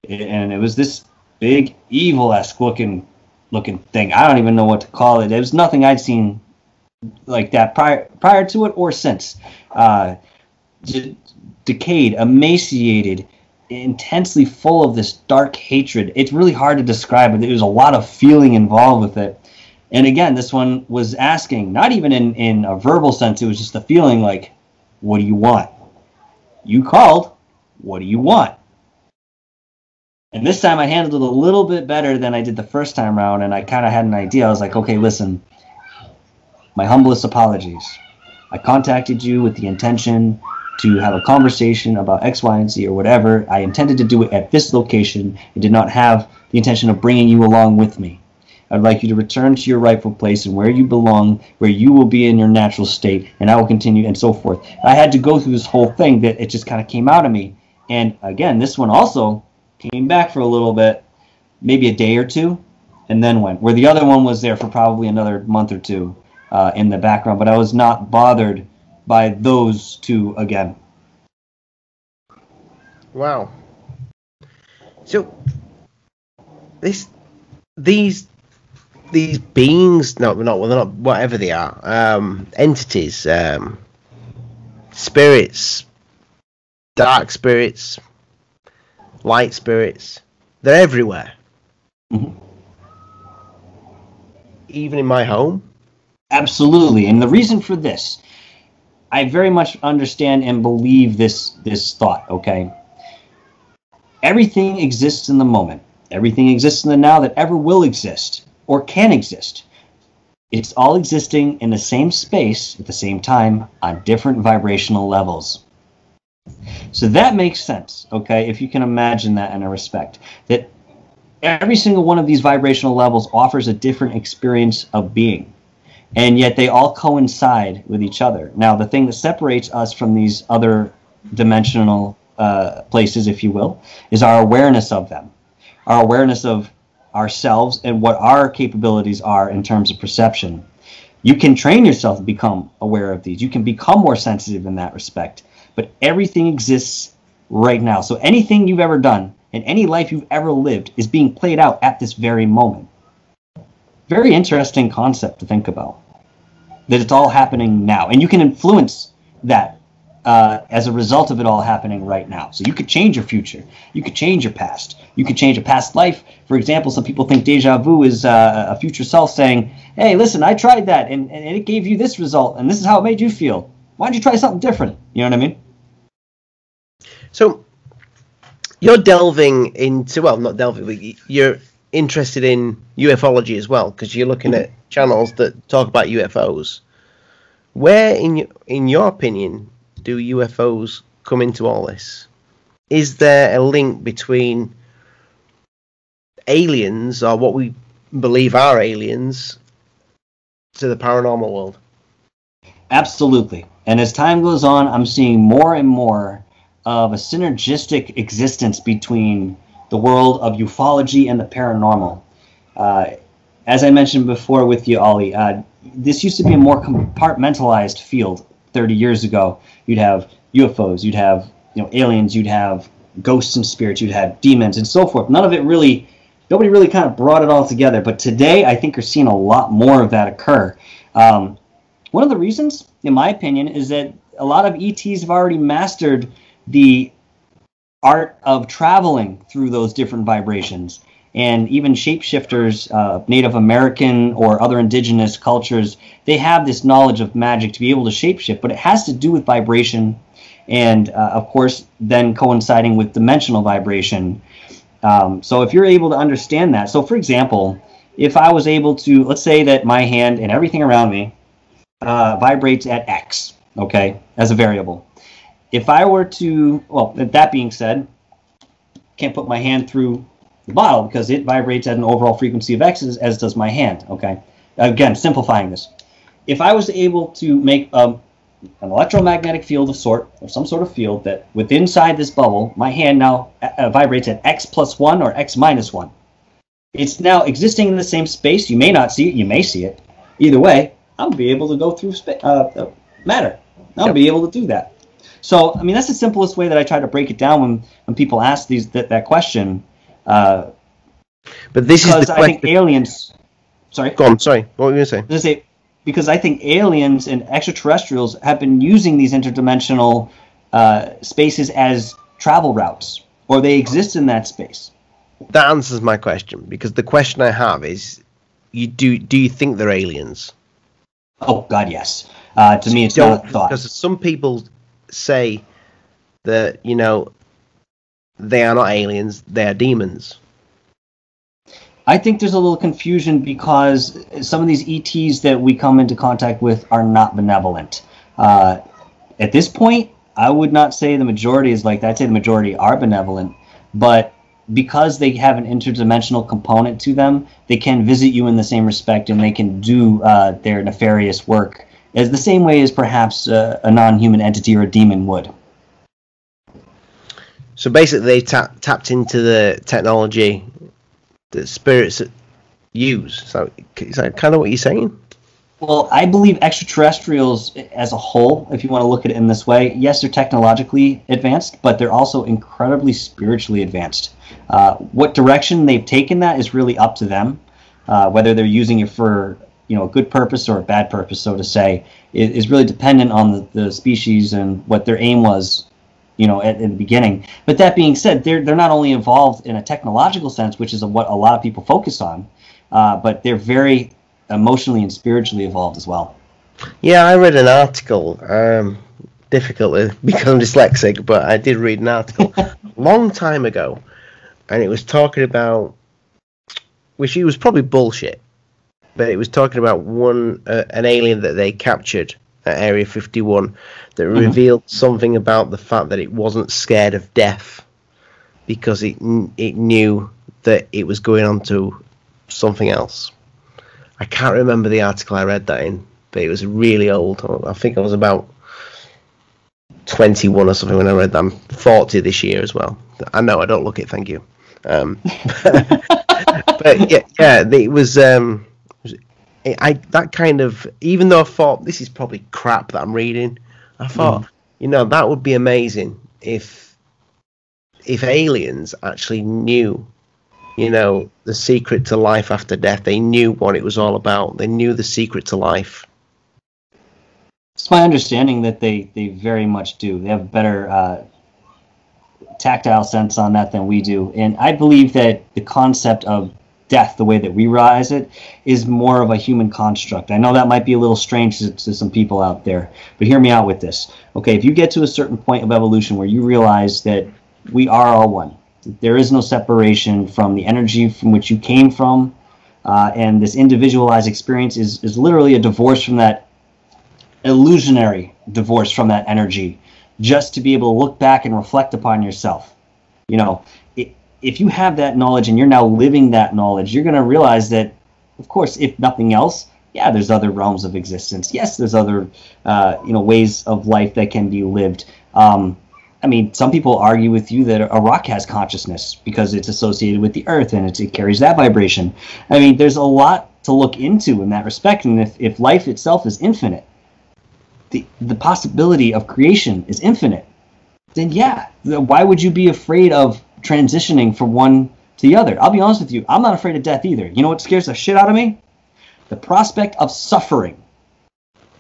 Speaker 2: and it was this big evil-esque looking looking thing. I don't even know what to call it. It was nothing I'd seen like that prior prior to it or since. Uh, d- decayed, emaciated, intensely full of this dark hatred. It's really hard to describe, but there was a lot of feeling involved with it. And again, this one was asking, not even in, in a verbal sense, it was just a feeling like, what do you want? You called, what do you want? And this time I handled it a little bit better than I did the first time around, and I kind of had an idea. I was like, okay, listen, my humblest apologies. I contacted you with the intention to have a conversation about X, Y, and Z or whatever. I intended to do it at this location and did not have the intention of bringing you along with me. I'd like you to return to your rightful place and where you belong, where you will be in your natural state, and I will continue, and so forth. I had to go through this whole thing that it just kind of came out of me. And again, this one also came back for a little bit, maybe a day or two, and then went. Where the other one was there for probably another month or two uh, in the background, but I was not bothered by those two again.
Speaker 3: Wow. So this these these beings no not well they're not whatever they are um entities um spirits dark spirits light spirits they're everywhere
Speaker 2: Mhm.
Speaker 3: even in my home
Speaker 2: Absolutely. And the reason for this, I very much understand and believe this this thought, okay? Everything exists in the moment. Everything exists in the now that ever will exist or can exist. It's all existing in the same space at the same time on different vibrational levels. So that makes sense, okay? If you can imagine that in a respect that every single one of these vibrational levels offers a different experience of being and yet they all coincide with each other. Now, the thing that separates us from these other dimensional uh, places, if you will, is our awareness of them, our awareness of ourselves and what our capabilities are in terms of perception. You can train yourself to become aware of these. You can become more sensitive in that respect. But everything exists right now. So anything you've ever done and any life you've ever lived is being played out at this very moment. Very interesting concept to think about. That it's all happening now, and you can influence that uh, as a result of it all happening right now. So you could change your future. You could change your past. You could change a past life. For example, some people think deja vu is uh, a future self saying, "Hey, listen, I tried that, and, and it gave you this result, and this is how it made you feel. Why don't you try something different?" You know what I mean?
Speaker 3: So you're delving into well, not delving, you're interested in ufology as well because you're looking at channels that talk about UFOs. Where, in in your opinion, do UFOs come into all this? Is there a link between aliens or what we believe are aliens to the paranormal world?
Speaker 2: Absolutely. And as time goes on, I'm seeing more and more of a synergistic existence between the world of ufology and the paranormal. Uh, as I mentioned before with you, Ollie, uh, this used to be a more compartmentalized field 30 years ago. You'd have UFOs, you'd have you know aliens, you'd have ghosts and spirits, you'd have demons and so forth. None of it really, nobody really kind of brought it all together. But today, I think you're seeing a lot more of that occur. Um, one of the reasons, in my opinion, is that a lot of ETs have already mastered the art of traveling through those different vibrations. And even shapeshifters, uh, Native American or other indigenous cultures, they have this knowledge of magic to be able to shapeshift, but it has to do with vibration and, uh, of course, then coinciding with dimensional vibration. Um, so if you're able to understand that, so for example, if I was able to, let's say that my hand and everything around me uh, vibrates at X, okay, as a variable if I were to, well, that being said, can't put my hand through the bottle because it vibrates at an overall frequency of X as, does my hand. Okay, again, simplifying this. If I was able to make um, an electromagnetic field of sort, or some sort of field that with inside this bubble, my hand now uh, uh, vibrates at X plus one or X minus one. It's now existing in the same space. You may not see it. You may see it. Either way, I'll be able to go through uh, uh matter. I'll yep. be able to do that. So, I mean, that's the simplest way that I try to break it down when, when people ask these that, that question. Uh,
Speaker 3: but this is the
Speaker 2: I think aliens. Sorry.
Speaker 3: Go on. Sorry. What were you going
Speaker 2: to say? because I think aliens and extraterrestrials have been using these interdimensional uh, spaces as travel routes, or they exist in that space.
Speaker 3: That answers my question because the question I have is, you do do you think they're aliens?
Speaker 2: Oh God, yes. Uh, to me, it's not a thought.
Speaker 3: Because some people say that you know they are not aliens; they are demons.
Speaker 2: I think there's a little confusion because some of these ETs that we come into contact with are not benevolent. Uh, at this point, I would not say the majority is like that. I'd say the majority are benevolent, but because they have an interdimensional component to them, they can visit you in the same respect and they can do uh, their nefarious work as the same way as perhaps uh, a non-human entity or a demon would.
Speaker 3: So basically, they tap, tapped into the technology that spirits use. So is that kind of what you're saying?
Speaker 2: Well, I believe extraterrestrials as a whole, if you want to look at it in this way, yes, they're technologically advanced, but they're also incredibly spiritually advanced. Uh, what direction they've taken that is really up to them. Uh, whether they're using it for you know a good purpose or a bad purpose, so to say, is, is really dependent on the, the species and what their aim was, you know, at, at, the beginning. But that being said, they're they're not only involved in a technological sense, which is what a lot of people focus on, uh, but they're very emotionally and spiritually involved as well.
Speaker 3: Yeah, I read an article. Um, difficultly because I'm dyslexic, but I did read an article long time ago, and it was talking about, which it was probably bullshit, but it was talking about one uh, an alien that they captured at Area 51 that mm-hmm. revealed something about the fact that it wasn't scared of death because it it knew that it was going on to something else. I can't remember the article I read that in, but it was really old. I think I was about 21 or something when I read that. I'm 40 this year as well. I know I don't look it, thank you. Um, but yeah, yeah, it was. Um, I that kind of even though I thought this is probably crap that I'm reading, I thought mm. you know that would be amazing if if aliens actually knew, you know, the secret to life after death. They knew what it was all about. They knew the secret to life.
Speaker 2: It's my understanding that they, they very much do. They have better uh, tactile sense on that than we do. And I believe that the concept of death, the way that we realize it, is more of a human construct. I know that might be a little strange to, to, some people out there, but hear me out with this. Okay, if you get to a certain point of evolution where you realize that we are all one, there is no separation from the energy from which you came from, uh, and this individualized experience is, is literally a divorce from that illusionary divorce from that energy just to be able to look back and reflect upon yourself. You know, if you have that knowledge and you're now living that knowledge, you're going to realize that, of course, if nothing else, yeah, there's other realms of existence. Yes, there's other, uh, you know, ways of life that can be lived. Um, I mean, some people argue with you that a rock has consciousness because it's associated with the earth and it carries that vibration. I mean, there's a lot to look into in that respect. And if, if life itself is infinite, the, the possibility of creation is infinite, then yeah, why would you be afraid of transitioning from one to the other? I'll be honest with you, I'm not afraid of death either. You know what scares the shit out of me? The prospect of suffering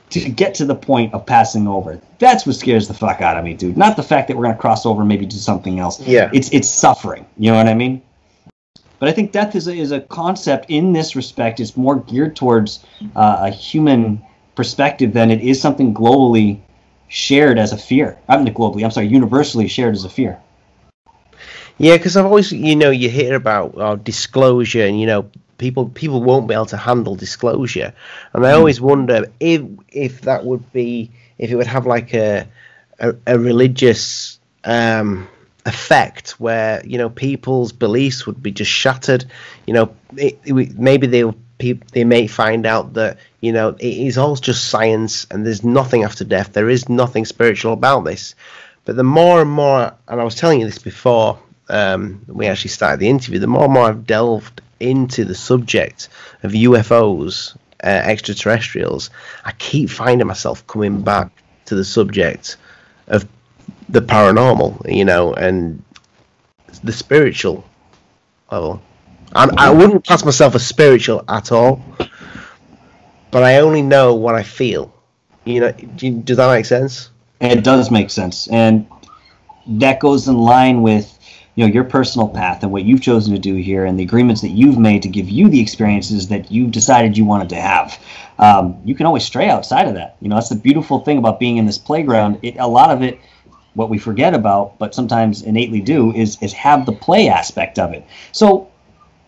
Speaker 2: to get to the point of passing over. That's what scares the fuck out of me, dude. Not the fact that we're gonna cross over and maybe do something else.
Speaker 3: Yeah.
Speaker 2: It's it's suffering. You know what I mean? But I think death is a, is a concept in this respect. It's more geared towards uh, a human perspective than it is something globally shared as a fear. I'm not globally. I'm sorry, universally shared as a fear.
Speaker 3: Yeah, because I've always, you know, you hear about uh, disclosure, and you know, people people won't be able to handle disclosure, and I hmm. always wonder if if that would be if it would have like a a, a religious um, effect where you know people's beliefs would be just shattered. You know, it, it, maybe they'll they may find out that you know it is all just science and there's nothing after death. There is nothing spiritual about this. But the more and more, and I was telling you this before um, we actually started the interview, the more and more I've delved into the subject of UFOs, uh, extraterrestrials, I keep finding myself coming back to the subject of the paranormal, you know, and the spiritual level. I wouldn't class myself as spiritual at all, but I only know what I feel. You know, does that make sense?
Speaker 2: It does make sense, and that goes in line with you know your personal path and what you've chosen to do here, and the agreements that you've made to give you the experiences that you've decided you wanted to have. Um, you can always stray outside of that. You know, that's the beautiful thing about being in this playground. It, a lot of it what we forget about, but sometimes innately do, is is have the play aspect of it. So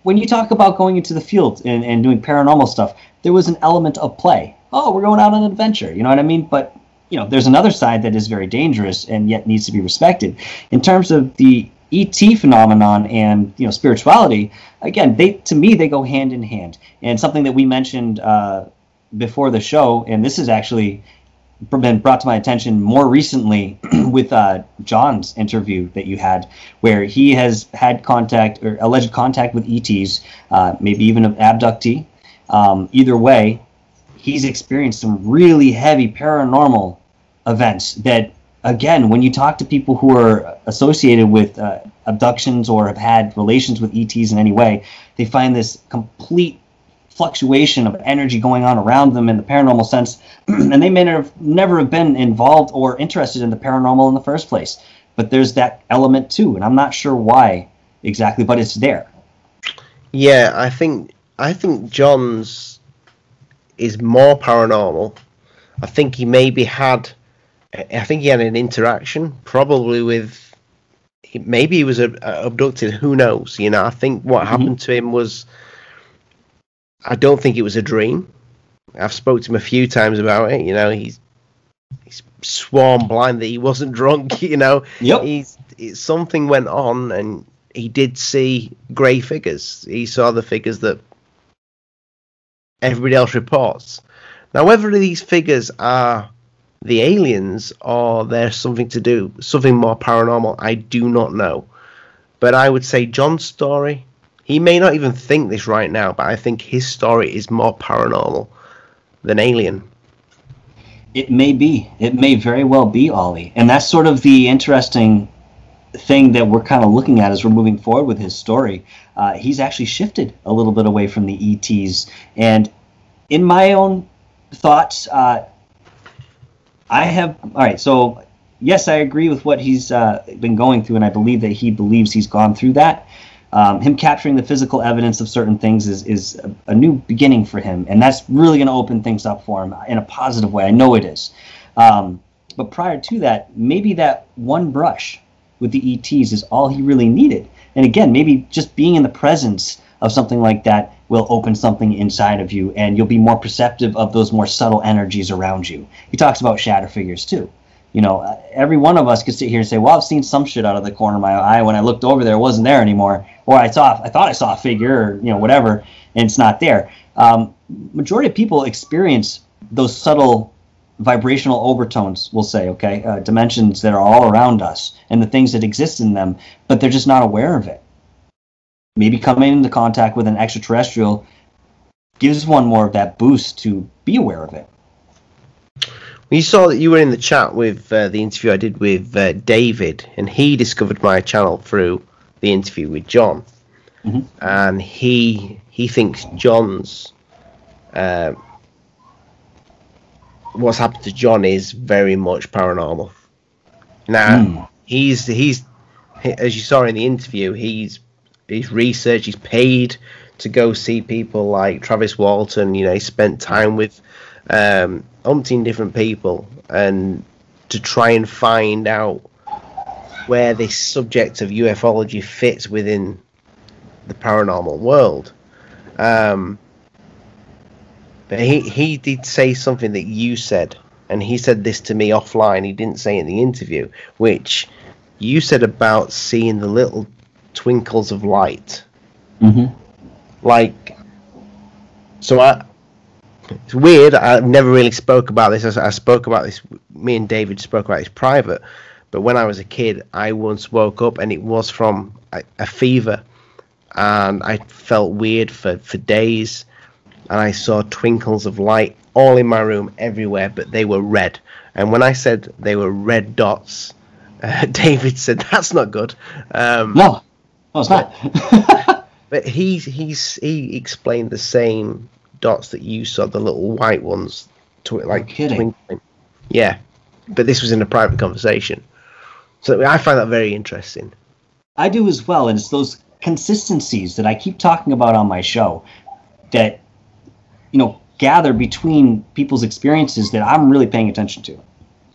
Speaker 2: when you talk about going into the field and, and doing paranormal stuff, there was an element of play. Oh, we're going out on an adventure. You know what I mean? But you know, there's another side that is very dangerous and yet needs to be respected. In terms of the ET phenomenon and you know spirituality, again, they to me they go hand in hand. And something that we mentioned uh, before the show, and this has actually been brought to my attention more recently with uh, John's interview that you had, where he has had contact or alleged contact with ETs, uh, maybe even an abductee. Um, either way, he's experienced some really heavy paranormal events that, again, when you talk to people who are associated with uh, abductions or have had relations with ETs in any way, they find this complete fluctuation of energy going on around them in the paranormal sense, and they may have never have been involved or interested in the paranormal in the first place. But there's that element too, and I'm not sure why exactly, but it's there.
Speaker 3: Yeah, I think I think John's is more paranormal. I think he maybe had, I think he had an interaction, probably with, maybe he was a abducted. Who knows? You know, I think what mm-hmm. happened to him was I don't think it was a dream. I've spoke to him a few times about it. You know, he's he's sworn blind that he wasn't drunk. You know,
Speaker 2: yep.
Speaker 3: He's something went on, and he did see grey figures. He saw the figures that everybody else reports. Now, whether these figures are the aliens or there's something to do, something more paranormal, I do not know. But I would say John's story he may not even think this right now, but I think his story is more paranormal than Alien.
Speaker 2: It may be. It may very well be Ollie, and that's sort of the interesting thing that we're kind of looking at as we're moving forward with his story. Uh, he's actually shifted a little bit away from the ETs. And in my own thoughts, uh, I have. All right, so yes, I agree with what he's uh, been going through, and I believe that he believes he's gone through that. Um, him capturing the physical evidence of certain things is, is a, a new beginning for him, and that's really going to open things up for him in a positive way. I know it is. Um, but prior to that, maybe that one brush with the ETs is all he really needed. And again, maybe just being in the presence of something like that will open something inside of you and you'll be more perceptive of those more subtle energies around you. He talks about shadow figures too. You know, every one of us could sit here and say, "Well, I've seen some shit out of the corner of my eye. When I looked over there, it wasn't there anymore, or I saw, I thought I saw a figure, or you know, whatever, and it's not there." Um, majority of people experience those subtle vibrational overtones, we'll say, okay, uh, dimensions that are all around us and the things that exist in them, but they're just not aware of it. Maybe coming into contact with an extraterrestrial gives one more of that boost to be aware of it.
Speaker 3: You saw that you were in the chat with uh, the interview I did with uh, David, and he discovered my channel through the interview with John, mm-hmm. and he he thinks John's uh, what's happened to John is very much paranormal. Now mm. he's he's as you saw in the interview, he's he's researched, he's paid to go see people like Travis Walton. You know, he spent time with um, umpteen different people and to try and find out where this subject of ufology fits within the paranormal world. Um, but he, he did say something that you said, and he said this to me offline. He didn't say in the interview, which you said about seeing the little twinkles of light.
Speaker 2: Mm-hmm.
Speaker 3: Like, so I. It's weird. I never really spoke about this. I, I spoke about this. Me and David spoke about this private. But when I was a kid, I once woke up and it was from a, a fever, and I felt weird for for days and I saw twinkles of light all in my room everywhere, but they were red. And when I said they were red dots, uh, David said that's not good. Um,
Speaker 2: no, no, it's not.
Speaker 3: but he he's he explained the same dots that you saw, the little white ones, to it like twinkling. Yeah, but this was in a private conversation, so I find that very interesting.
Speaker 2: I do as well, and it's those consistencies that I keep talking about on my show that you know gather between people's experiences that I'm really paying attention to.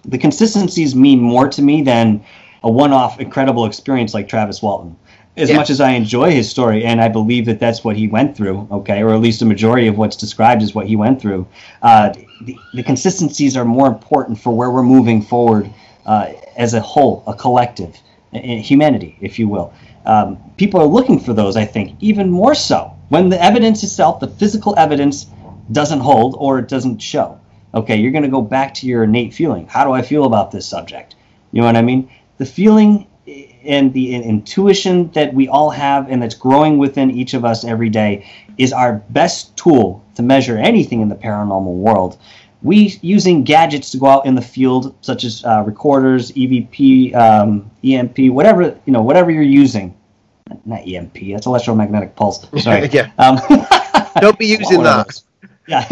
Speaker 2: The consistencies mean more to me than a one-off incredible experience like Travis Walton. As yeah. much as I enjoy his story and I believe that that's what he went through, okay, or at least a majority of what's described is what he went through, uh, the, the, consistencies are more important for where we're moving forward uh, as a whole, a collective, humanity, if you will. Um, people are looking for those, I think, even more so when the evidence itself, the physical evidence, doesn't hold or it doesn't show. Okay, you're going to go back to your innate feeling. How do I feel about this subject? You know what I mean? The feeling and the intuition that we all have and that's growing within each of us every day is our best tool to measure anything in the paranormal world. We using gadgets to go out in the field, such as uh, recorders, EVP, um, EMP, whatever you know, whatever you're using. Not EMP. That's electromagnetic pulse. Sorry.
Speaker 3: yeah. Um, Don't be using that.
Speaker 2: Yeah.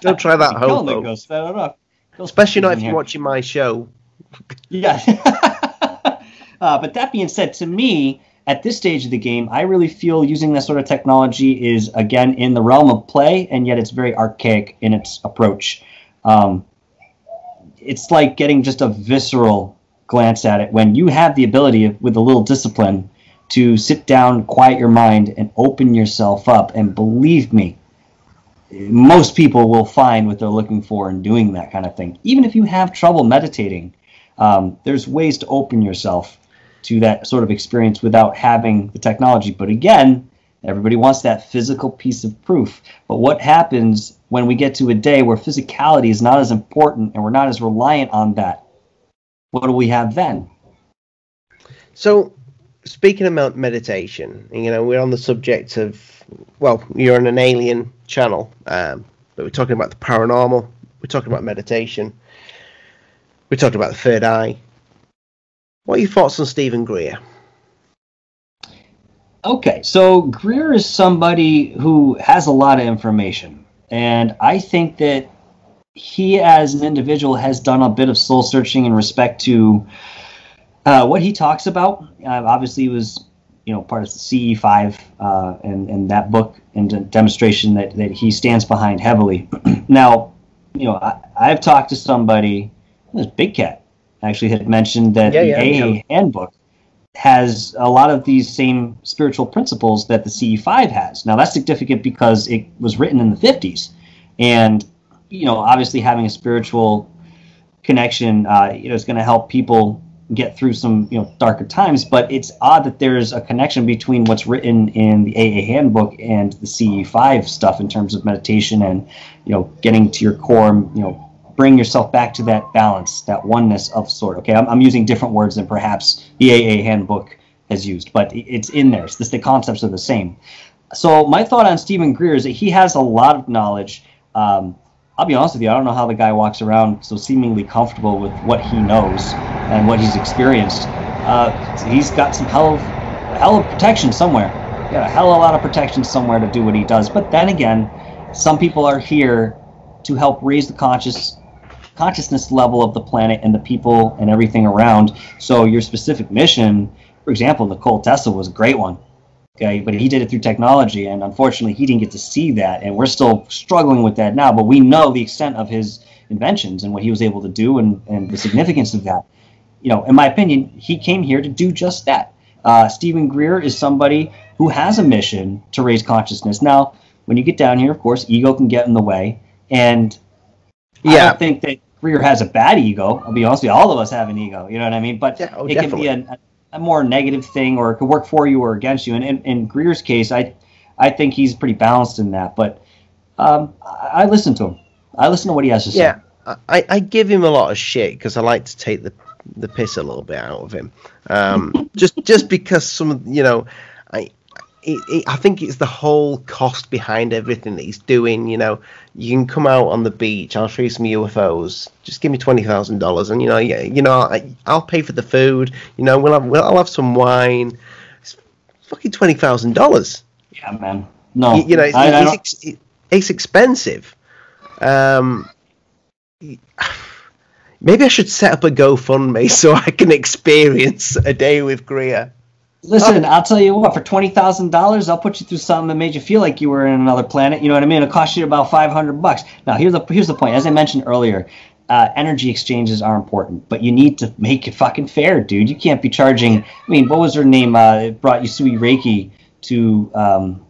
Speaker 3: Don't try that home. Ghost. Don't know. Especially not if you're watching my show.
Speaker 2: Yeah. Uh, but that being said, to me, at this stage of the game, I really feel using that sort of technology is again in the realm of play, and yet it's very archaic in its approach. Um, it's like getting just a visceral glance at it when you have the ability, with a little discipline, to sit down, quiet your mind, and open yourself up. And believe me, most people will find what they're looking for in doing that kind of thing. Even if you have trouble meditating, um, there's ways to open yourself to that sort of experience without having the technology. But again, everybody wants that physical piece of proof. But what happens when we get to a day where physicality is not as important and we're not as reliant on that? What do we have then?
Speaker 3: So, speaking about meditation, you know, we're on the subject of, well, you're on an alien channel, um, but we're talking about the paranormal, we're talking about meditation, we're talking about the third eye. What are your thoughts on Steven Greer?
Speaker 2: Okay, so Greer is somebody who has a lot of information, and I think that he, as an individual, has done a bit of soul searching in respect to uh, what he talks about. Uh, obviously, he was you know part of the CE5 uh, and and that book and demonstration that that he stands behind heavily. now, you know, I, I've talked to somebody. This Big Cat actually had mentioned that
Speaker 3: Yeah,
Speaker 2: the
Speaker 3: yeah,
Speaker 2: AA
Speaker 3: yeah.
Speaker 2: handbook has a lot of these same spiritual principles that the CE5 has. Now that's significant because it was written in the 50s, and you know, obviously having a spiritual connection, uh, you know, is going to help people get through some you know darker times. But it's odd that there's a connection between what's written in the AA handbook and the CE5 stuff in terms of meditation and you know getting to your core, you know, bring yourself back to that balance, that oneness of sort. Okay, I'm, I'm using different words than perhaps the AA handbook has used, but it's in there. It's the concepts are the same. So my thought on Steven Greer is that he has a lot of knowledge. Um, I'll be honest with you, I don't know how the guy walks around so seemingly comfortable with what he knows and what he's experienced. Uh, he's got some hell of hell of protection somewhere. He's got a hell of a lot of protection somewhere to do what he does. But then again, some people are here to help raise the conscious consciousness level of the planet and the people and everything around. So your specific mission, for example, Nikola Tesla was a great one. Okay, but he did it through technology, and unfortunately, he didn't get to see that, and we're still struggling with that now. But we know the extent of his inventions and what he was able to do, and, and the significance of that. You know, in my opinion, he came here to do just that. Uh, Steven Greer is somebody who has a mission to raise consciousness. Now, when you get down here, of course, ego can get in the way, and I
Speaker 3: Yeah.
Speaker 2: don't think that Greer has a bad ego. I'll be honest with you, all of us have an ego. You know what I mean? But
Speaker 3: Yeah, oh,
Speaker 2: it can be a, a more negative thing, or it could work for you or against you. And in, in Greer's case, I I think he's pretty balanced in that. But um, I, I listen to him. I listen to what he has to say.
Speaker 3: Yeah, I, I give him a lot of shit because I like to take the the piss a little bit out of him. Um, just just because some of you know, it, it, I think it's the whole cost behind everything that he's doing. You know, you can come out on the beach. I'll show you some UFOs. Just give me twenty thousand dollars, and you know, yeah, you know, I, I'll pay for the food. You know, we'll have we'll, I'll have some wine. It's fucking twenty thousand dollars.
Speaker 2: Yeah, man. No,
Speaker 3: You, you know, it's,
Speaker 2: I, I
Speaker 3: it's,
Speaker 2: don't-
Speaker 3: ex- it's expensive. Um, maybe I should set up a GoFundMe so I can experience a day with Greer.
Speaker 2: Listen, I'll tell you what. For twenty thousand dollars, I'll put you through something that made you feel like you were in another planet. You know what I mean? It'll cost you about five hundred bucks. Now, here's the here's the point. As I mentioned earlier, uh, energy exchanges are important, but you need to make it fucking fair, dude. You can't be charging. I mean, what was her name? Uh, it brought Usui Reiki to um,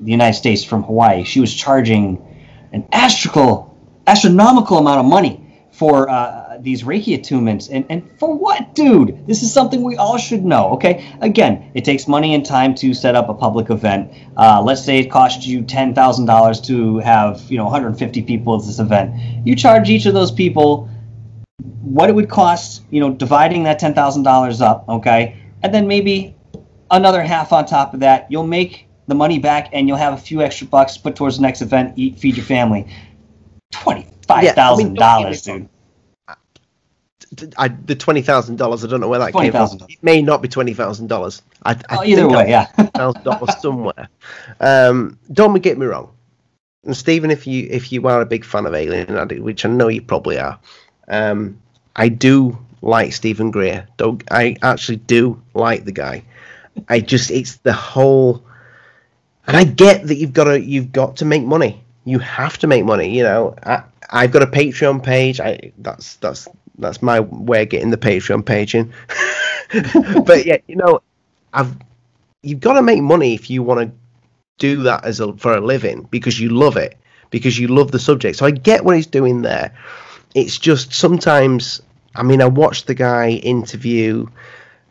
Speaker 2: the United States from Hawaii. She was charging an astronomical, astronomical amount of money for uh, these Reiki attunements. And, and for what, dude? This is something we all should know, okay? Again, it takes money and time to set up a public event. Uh, let's say it costs you $10,000 to have, you know, 150 people at this event. You charge each of those people what it would cost, you know, dividing that $10,000 up, okay? And then maybe another half on top of that. You'll make the money back and you'll have a few extra bucks put towards the next event, eat, feed your family. $25,000,
Speaker 3: Yeah, I mean, me
Speaker 2: dude.
Speaker 3: I, the twenty thousand dollars. I don't know where that came from. It may not be twenty thousand dollars. I, I
Speaker 2: Oh, either
Speaker 3: think
Speaker 2: way, yeah.
Speaker 3: thousand dollars somewhere. Um, don't get me wrong, and Steven, if you if you are a big fan of Alien which I know you probably are, um, I do like Steven Greer. Don't I actually do like the guy? I just it's the whole, and I get that you've got to you've got to make money. You have to make money. You know, I, I've got a Patreon page. I that's that's that's my way of getting the Patreon page in. but yeah, you know, I've you've got to make money if you want to do that as a for a living because you love it because you love the subject. So I get what he's doing there. It's just sometimes. I mean, I watched the guy interview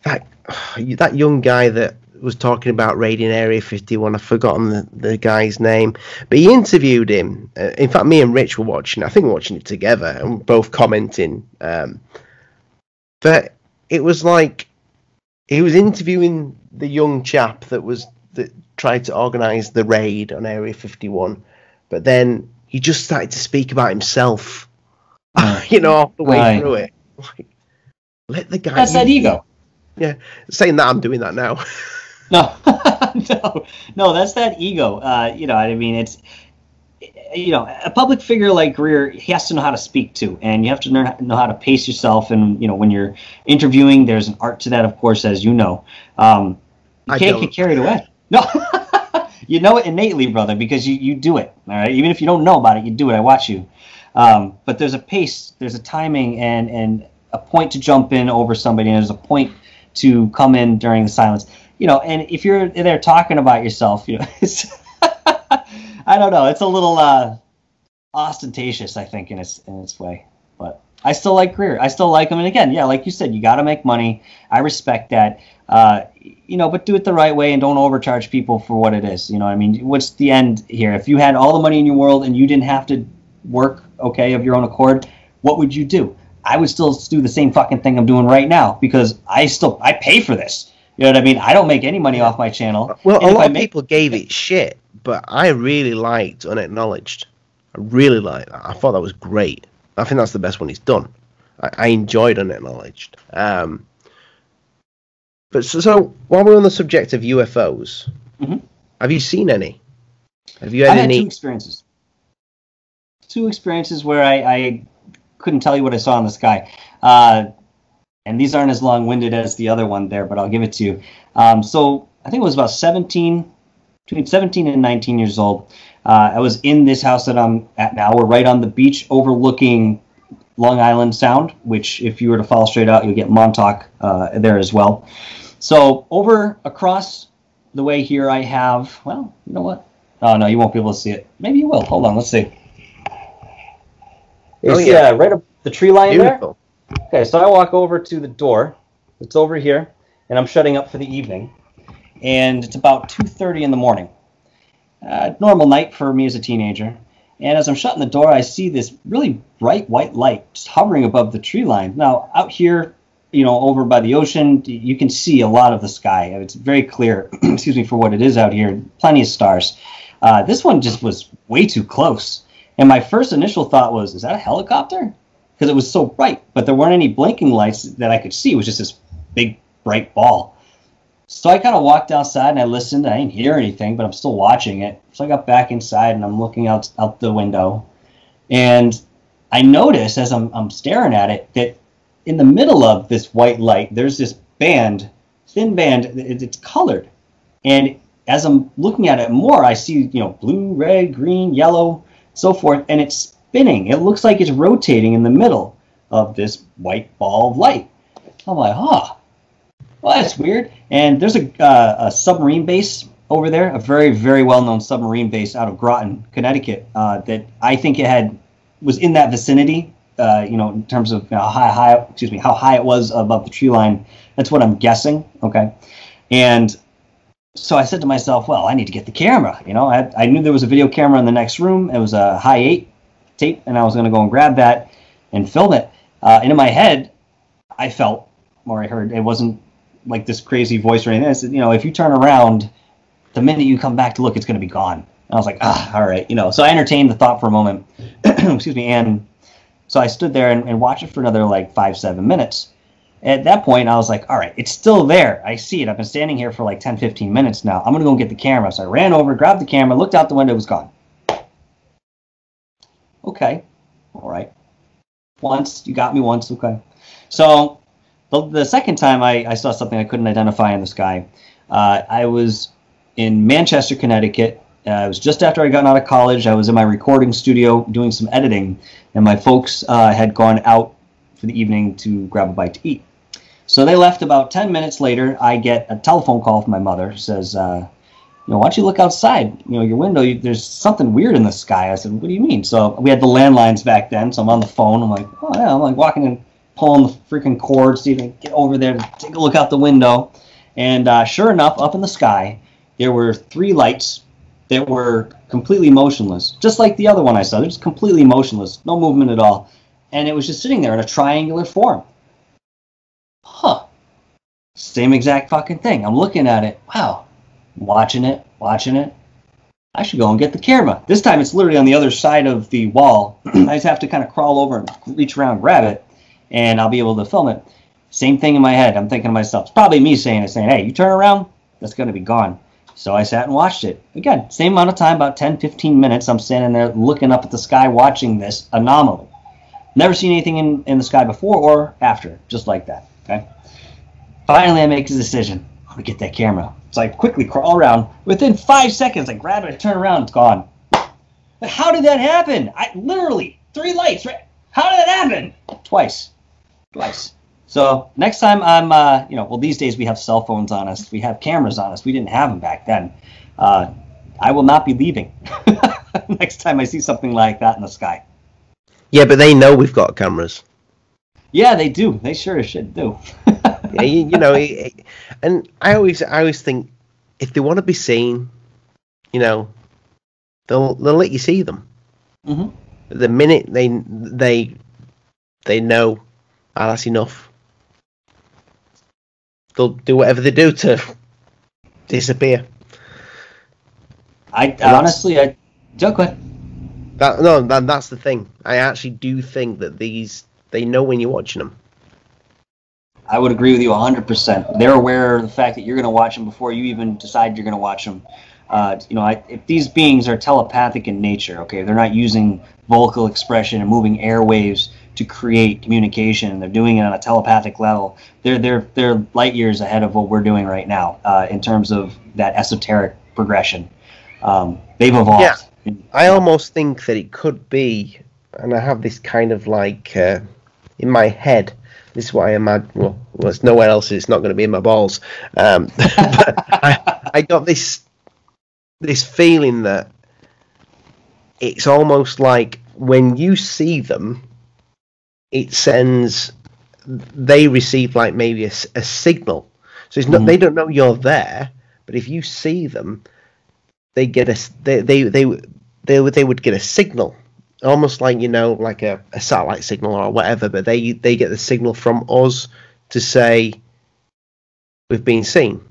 Speaker 3: that that young guy that was talking about raiding Area 51. I've forgotten the, the guy's name, but he interviewed him. Uh, in fact, me and Rich were watching. I think we're watching it together and both commenting. Um, but it was like he was interviewing the young chap that was that tried to organise the raid on Area 51, but then he just started to speak about himself. you know, half the way through it. Like, Let the guy.
Speaker 2: That's that ego.
Speaker 3: Yeah, saying that I'm doing that now.
Speaker 2: No, no, no. That's that ego. Uh, you know, I mean, it's you know, a public figure like Greer, he has to know how to speak to, and you have to learn know how to pace yourself. And you know, when you're interviewing, there's an art to that, of course, as you know. Um, you
Speaker 3: I
Speaker 2: can't
Speaker 3: don't.
Speaker 2: get carried away. No, you know it innately, brother, because you, you do it. All right, even if you don't know about it, you do it. I watch you. Um, but there's a pace, there's a timing, and and a point to jump in over somebody, and there's a point to come in during the silence. You know, and if you're there talking about yourself, you know, I don't know. It's a little uh, ostentatious, I think, in its in its way. But I still like Greer. I still like him. And again, yeah, like you said, you got to make money. I respect that. Uh, you know, but do it the right way and don't overcharge people for what it is. You know, I mean, what's the end here? If you had all the money in your world and you didn't have to work, okay, of your own accord, what would you do? I would still do the same fucking thing I'm doing right now because I still I pay for this. You know what I mean? I don't make any money off my channel.
Speaker 3: Well,
Speaker 2: And
Speaker 3: a lot
Speaker 2: I
Speaker 3: of
Speaker 2: make-
Speaker 3: people gave it shit, but I really liked Unacknowledged. I really liked that. I thought that was great. I think that's the best one he's done. I, I enjoyed Unacknowledged. Um, but so, so, while we're on the subject of UFOs,
Speaker 2: Mhm.
Speaker 3: have you seen any? Have you
Speaker 2: I
Speaker 3: had
Speaker 2: had two
Speaker 3: any?
Speaker 2: experiences. Two experiences where I, I couldn't tell you what I saw in the sky. Uh, and these aren't as long winded as the other one there, but I'll give it to you. Um, so I think it was about 17, between 17 and 19 years old. Uh, I was in this house that I'm at now. We're right on the beach overlooking Long Island Sound, which, if you were to follow straight out, you'll get Montauk uh, there as well. So over across the way here, I have, well, you know what? Oh no, you won't be able to see it. Maybe you will. Hold on, let's see.
Speaker 3: Oh, yeah.
Speaker 2: uh, right up the tree line there. Okay, so I walk over to the door. It's over here, and I'm shutting up for the evening. And it's about 2:30 in the morning. Uh, normal night for me as a teenager. And as I'm shutting the door, I see this really bright white light just hovering above the tree line. Now, out here, you know, over by the ocean, you can see a lot of the sky. It's very clear, excuse me, for what it is out here. Plenty of stars. Uh, this one just was way too close. And my first initial thought was, is that a helicopter? Because it was so bright, but there weren't any blinking lights that I could see. It was just this big, bright ball. So I kind of walked outside and I listened. I didn't hear anything, but I'm still watching it. So I got back inside and I'm looking out out the window, and I notice as I'm I'm staring at it that in the middle of this white light, there's this band, thin band. it- It's colored, and as I'm looking at it more, I see you know blue, red, green, yellow, so forth, and it's spinning. It looks like it's rotating in the middle of this white ball of light. I'm like, huh. Well, that's weird. And there's a, uh, a submarine base over there, a very, very well-known submarine base out of Groton, Connecticut, uh, that I think it had was in that vicinity. Uh, you know, in terms of how high, high, excuse me, how high it was above the tree line. That's what I'm guessing. Okay, and so I said to myself, well, I need to get the camera. You know, I, I knew there was a video camera in the next room. It was a high eight tape, and I was going to go and grab that and film it. Uh, and in my head, I felt, or I heard, it wasn't like this crazy voice or anything. I said, you know, if you turn around, the minute you come back to look, it's going to be gone. And I was like, ah, all right, you know. So I entertained the thought for a moment. Excuse me, and so I stood there and, and watched it for another like five, seven minutes. At that point, I was like, all right, it's still there. I see it. I've been standing here for like 10, 15 minutes now. I'm going to go and get the camera. So I ran over, grabbed the camera, looked out the window, it was gone. Okay, all right. Once, you got me once, okay. So the, the second time I, I saw something I couldn't identify in the sky, uh, I was in Manchester, Connecticut. Uh, it was just after I got out of college. I was in my recording studio doing some editing, and my folks uh, had gone out for the evening to grab a bite to eat. So they left about 10 minutes later. I get a telephone call from my mother. Says, uh, you know, why don't you look outside? You know, your window, you, there's something weird in the sky. I said, what do you mean? So we had the landlines back then. So I'm on the phone. I'm like, oh, yeah. I'm like walking and pulling the freaking cord, see if I can get over there to take a look out the window. And uh, sure enough, up in the sky, there were three lights that were completely motionless, just like the other one I saw. They're just completely motionless, no movement at all. And it was just sitting there in a triangular form. Huh. Same exact fucking thing. I'm looking at it. Wow. Watching it, watching it. I should go and get the camera. This time it's literally on the other side of the wall. I just have to kind of crawl over and reach around, grab it, and I'll be able to film it. Same thing in my head. I'm thinking to myself, it's probably me saying it, saying, hey, you turn around, that's going to be gone. So I sat and watched it. Again, same amount of time, about 10, 15 minutes. I'm standing there looking up at the sky, watching this anomaly. Never seen anything in, in the sky before or after, just like that. Okay. Finally, I make a decision. I'm going to get that camera. So I quickly crawl around. Within five seconds, I grab it, I turn around, it's gone. But how did that happen? I literally, three lights, right? How did that happen? Twice. Twice. So next time I'm, uh, you know, well, these days we have cell phones on us, we have cameras on us. We didn't have them back then. Uh, I will not be leaving next time I see something like that in the sky.
Speaker 3: Yeah, but they know we've got cameras.
Speaker 2: Yeah, they do. They sure should do.
Speaker 3: you, you know, and I always, I always think if they want to be seen, you know, they'll they'll let you see them.
Speaker 2: hmm
Speaker 3: The minute they they they know, ah, that's enough. They'll do whatever they do to disappear.
Speaker 2: I honestly, I. Go ahead.
Speaker 3: That no, that, that's the thing. I actually do think that these they know when you're watching them.
Speaker 2: I would agree with you 100%. They're aware of the fact that you're going to watch them before you even decide you're going to watch them. Uh, you know, I, if these beings are telepathic in nature, okay, they're not using vocal expression and moving airwaves to create communication. They're doing it on a telepathic level. They're they're they're light years ahead of what we're doing right now uh, in terms of that esoteric progression. Um, they've evolved.
Speaker 3: Yeah. I almost think that it could be, and I have this kind of like uh, in my head. This is why I imagine. Well, well, it's nowhere else. It's not going to be in my balls. Um, but I, I got this this feeling that it's almost like when you see them, it sends. They receive like maybe a, a signal. So it's not.
Speaker 2: Mhm.
Speaker 3: They don't know you're there, but if you see them, they get a they they they they they would get a signal almost like you know like a, a satellite signal or whatever but they they get the signal from us to say we've been seen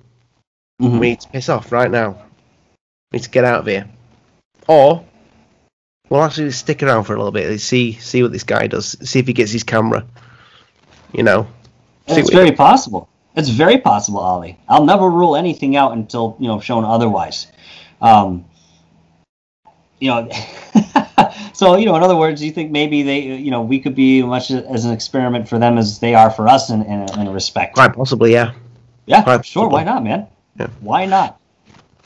Speaker 2: Mhm.
Speaker 3: we need to piss off right now we need to get out of here or we'll actually stick around for a little bit and see see what this guy does see if he gets his camera you know
Speaker 2: it's very possible. It's very possible, Ollie. I'll never rule anything out until you know shown otherwise. Um, you know, so you know, in other words, you think maybe they, you know, we could be much as an experiment for them as they are for us in, in, a, in respect.
Speaker 3: quite possibly yeah
Speaker 2: Yeah,
Speaker 3: quite
Speaker 2: sure.
Speaker 3: possibly.
Speaker 2: Why not, man?
Speaker 3: Yeah.
Speaker 2: Why not?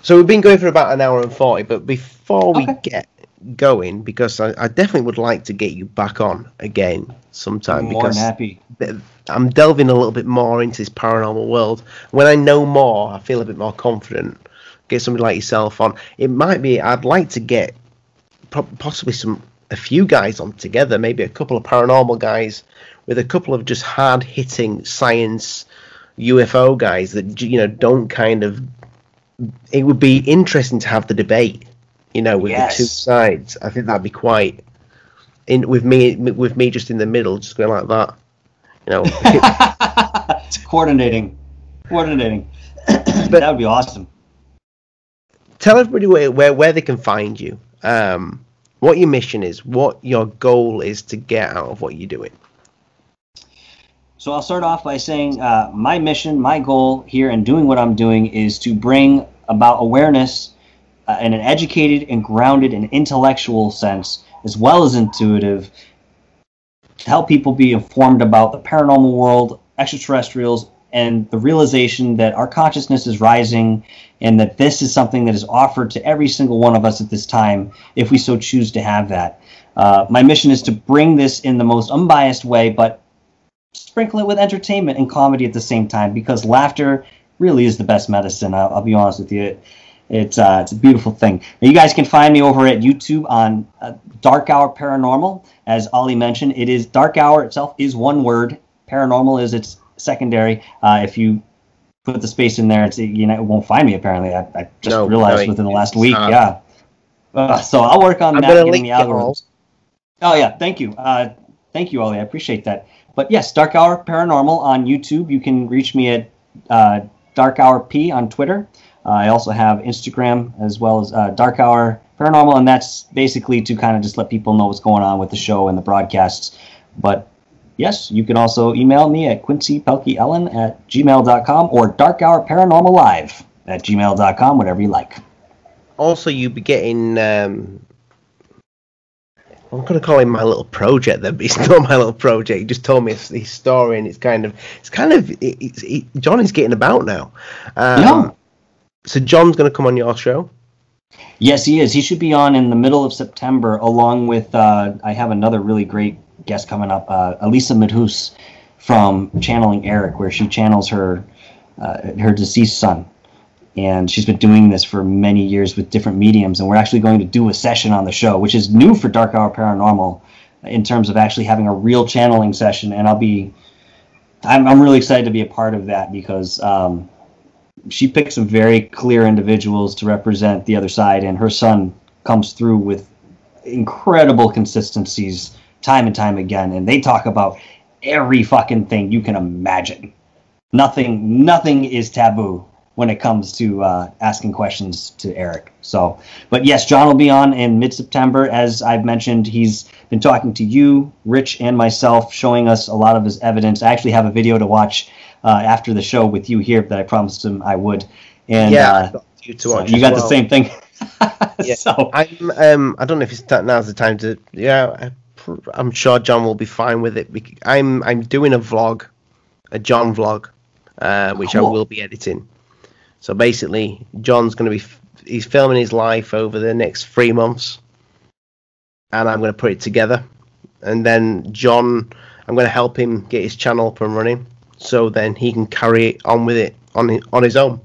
Speaker 3: So we've been going for about an hour and 40, but before we
Speaker 2: Okay.
Speaker 3: get going, because I, I definitely would like to get you back on again sometime,
Speaker 2: more
Speaker 3: because
Speaker 2: than happy.
Speaker 3: I'm delving a little bit more into this paranormal world. When I know more, I feel a bit more confident. Get somebody like yourself on. It might be, I'd like to get possibly some a few guys on together, maybe a couple of paranormal guys with a couple of just hard hitting science UFO guys that you know don't kind of it would be interesting to have the debate, you know, with
Speaker 2: Yes.
Speaker 3: the two sides. I think that'd be quite in with me with me just in the middle, just going like that. You know,
Speaker 2: it's coordinating, coordinating. that would be awesome.
Speaker 3: tell everybody where, where where they can find you, um, what your mission is, what your goal is to get out of what you're doing.
Speaker 2: So I'll start off by saying uh, my mission, my goal here in doing what I'm doing is to bring about awareness uh, in an educated and grounded and intellectual sense, as well as intuitive, to help people be informed about the paranormal world, extraterrestrials, and the realization that our consciousness is rising and that this is something that is offered to every single one of us at this time if we so choose to have that. Uh, my mission is to bring this in the most unbiased way, but sprinkle it with entertainment and comedy at the same time because laughter really is the best medicine. I'll, I'll be honest with you. It's uh, it's a beautiful thing. Now, you guys can find me over at YouTube on uh, Dark Hour Paranormal. As Ollie mentioned, it is Dark Hour itself is one word. Paranormal is its secondary. Uh, if you put the space in there, it's you know it won't find me. Apparently, I, I just
Speaker 3: No,
Speaker 2: realized within the last week. Yeah. Uh, so I'll work on
Speaker 3: I'm
Speaker 2: that. getting the algorithms. Oh yeah, thank you. Uh, thank you, Ollie. I appreciate that. But yes, Dark Hour Paranormal on YouTube. You can reach me at uh, Dark Hour P on Twitter. Uh, I also have Instagram as well as uh, Dark Hour Paranormal, and that's basically to kind of just let people know what's going on with the show and the broadcasts. But yes, you can also email me at quincypelkyellen at gmail.com or darkhourparanormallive Hour Paranormal Live at gmail.com, whatever you like.
Speaker 3: Also, you'll be getting. Um, I'm going to call him my little project. Then, but it's not my little project. He just told me his, his story, and it's kind of, it's kind of, it, it's, it, John is getting about now. Um,
Speaker 2: Yeah.
Speaker 3: So John's going to come on your show.
Speaker 2: Yes, he is. He should be on in the middle of September, along with uh, I have another really great guest coming up, uh, Elisa Medhus from Channeling Eric, where she channels her uh, her deceased son, and she's been doing this for many years with different mediums. And we're actually going to do a session on the show, which is new for Dark Hour Paranormal, in terms of actually having a real channeling session. And I'll be, I'm, I'm really excited to be a part of that because. Um, she picked some very clear individuals to represent the other side, and her son comes through with incredible consistencies time and time again. And they talk about every fucking thing you can imagine. Nothing, nothing is taboo when it comes to uh, asking questions to Eric. So, but yes, John will be on in mid-September. As I've mentioned, he's been talking to you, Rich, and myself, showing us a lot of his evidence. I actually have a video to watch uh, after the show with you here that I promised him I would. And
Speaker 3: yeah,
Speaker 2: uh,
Speaker 3: you to
Speaker 2: so you got
Speaker 3: well.
Speaker 2: the same thing.
Speaker 3: Yeah.
Speaker 2: So
Speaker 3: I'm. Um. I don't know if it's ta- now's the time to. Yeah. I, I'm sure John will be fine with it. I'm. I'm doing a vlog, a John vlog, uh, which I will be editing. So basically, John's going to be he's filming his life over the next three months, and I'm going to put it together, and then John. I'm going to help him get his channel up and running, so then he can carry it on with it on on his own.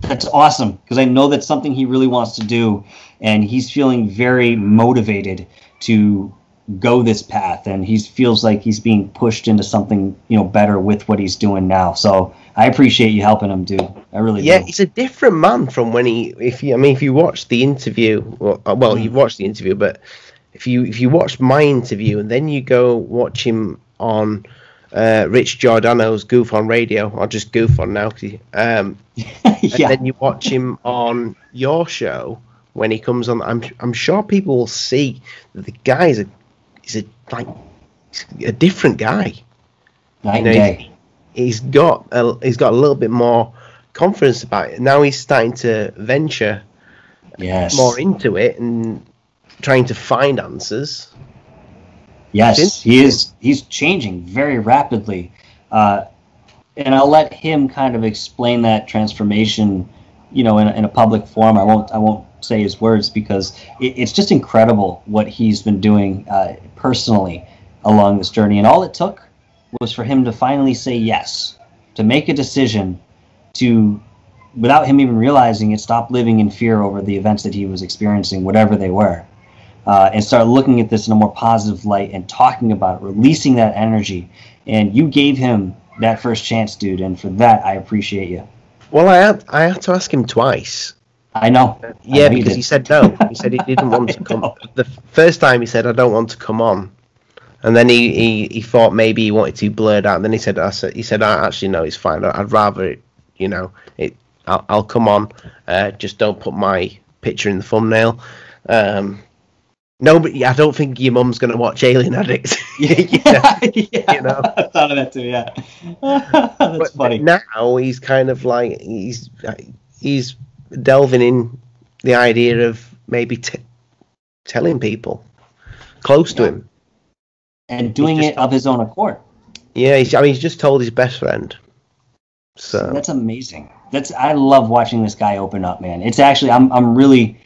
Speaker 2: That's awesome because I know that's something he really wants to do, and he's feeling very motivated to go this path, and he feels like he's being pushed into something you know better with what he's doing now. So I appreciate you helping him, dude. I really
Speaker 3: Yeah,
Speaker 2: do.
Speaker 3: he's a different man from when he. If you, I mean, if you watch the interview, well, uh, well, you've watched the interview, but if you if you watch my interview and then you go watch him on uh, Rich Giordano's Goof on Radio, or just Goof on now. um, and
Speaker 2: yeah,
Speaker 3: then you watch him on your show when he comes on. I'm I'm sure people will see that the guy is a is a like a different guy.
Speaker 2: and
Speaker 3: you know,
Speaker 2: day.
Speaker 3: he's got a, he's got a little bit more confidence about it. Now he's starting to venture
Speaker 2: Yes.
Speaker 3: more into it and trying to find answers.
Speaker 2: Yes, he is. He's changing very rapidly, uh, and I'll let him kind of explain that transformation. You know, in, a- in a public forum. I won't. I won't say his words because it, it's just incredible what he's been doing uh, personally along this journey. And all it took was for him to finally say yes, to make a decision to, without him even realizing it, stop living in fear over the events that he was experiencing, whatever they were uh, and start looking at this in a more positive light and talking about it, releasing that energy. And you gave him that first chance, dude, and for that I appreciate you.
Speaker 3: Well, I had I had to ask him twice.
Speaker 2: I know. I
Speaker 3: Yeah,
Speaker 2: know
Speaker 3: because he said no. He said he didn't want to come. The first time he said I don't want to come on, and then he, he, he thought maybe he wanted to blurt out. And then he said I said he said I actually no, it's fine. I'd rather it, you know it. I'll, I'll come on. Uh, just don't put my picture in the thumbnail. Um, no, but I don't think your mum's gonna watch Alien Addict. You know?
Speaker 2: yeah,
Speaker 3: you know.
Speaker 2: I thought of that too. Yeah, that's
Speaker 3: But
Speaker 2: funny.
Speaker 3: Now he's kind of like he's he's delving in the idea of maybe t- telling people close to him.
Speaker 2: and doing
Speaker 3: just-
Speaker 2: it of his own accord.
Speaker 3: Yeah, he's, I mean, he's just told his best friend. So
Speaker 2: That's amazing. That's I love watching this guy open up, man. It's actually I'm I'm really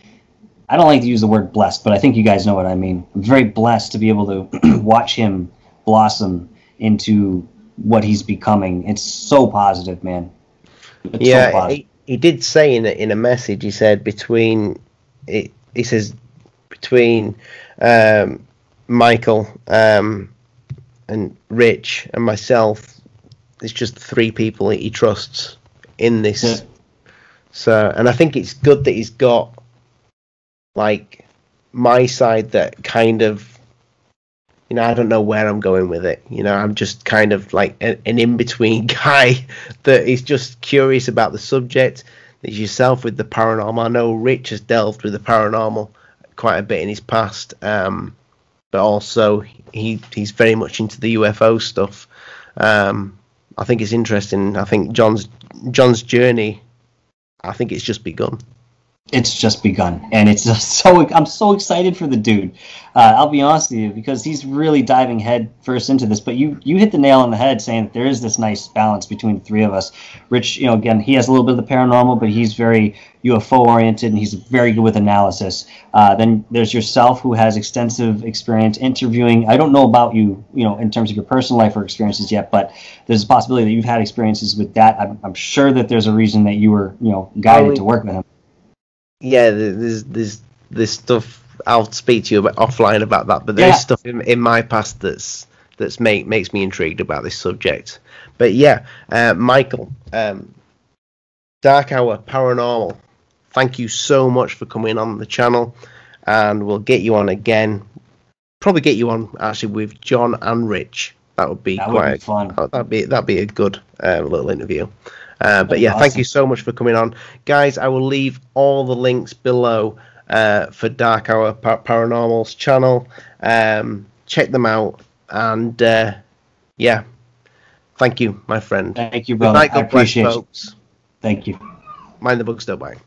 Speaker 2: I don't like to use the word blessed, but I think you guys know what I mean. I'm very blessed to be able to watch him blossom into what he's becoming. It's so positive, man. It's so
Speaker 3: yeah,
Speaker 2: positive.
Speaker 3: He, did say in a, in a message. He said between it. He says between um, Michael um, and Rich and myself, it's just three people that he trusts in this.
Speaker 2: Yeah.
Speaker 3: So, and I think it's good that he's got like my side that kind of, you know, I don't know where I'm going with it. You know, I'm just kind of like an, in between guy that is just curious about the subject. There's yourself with the paranormal. I know Rich has delved with the paranormal quite a bit in his past. Um, but also he he's very much into the UFO stuff. Um, I think it's interesting. I think John's John's journey. I think it's just begun
Speaker 2: it's just begun and it's so i'm so excited for the dude. Uh, i'll be honest with you because he's really diving head first into this but you you hit the nail on the head saying that there is this nice balance between the three of us rich you know again he has a little bit of the paranormal but he's very ufo oriented and he's very good with analysis. Uh, then there's yourself who has extensive experience interviewing. I don't know about you you know in terms of your personal life or experiences yet but there's a possibility that you've had experiences with that. I'm, I'm sure that there's a reason that you were you know guided to work with him
Speaker 3: yeah, there's there's there's stuff I'll speak to you about offline about that, but there's yeah. stuff in, in my past that's that's make makes me intrigued about this subject. But yeah, uh, Michael, um, Dark Hour Paranormal, thank you so much for coming on the channel, and we'll get you on again. Probably get you on actually with John and Rich. That would be
Speaker 2: that
Speaker 3: quite
Speaker 2: would be fun.
Speaker 3: That'd be that'd be a good uh, little interview. Uh, but yeah, awesome. thank you so much for coming on, guys. I will leave all the links below uh, for Dark Hour Paranormal's channel. Um, check them out, and uh, yeah, thank you, my friend.
Speaker 2: Thank you, brother. Night, I appreciate it. Thank you.
Speaker 3: Mind the bugs, don't bang.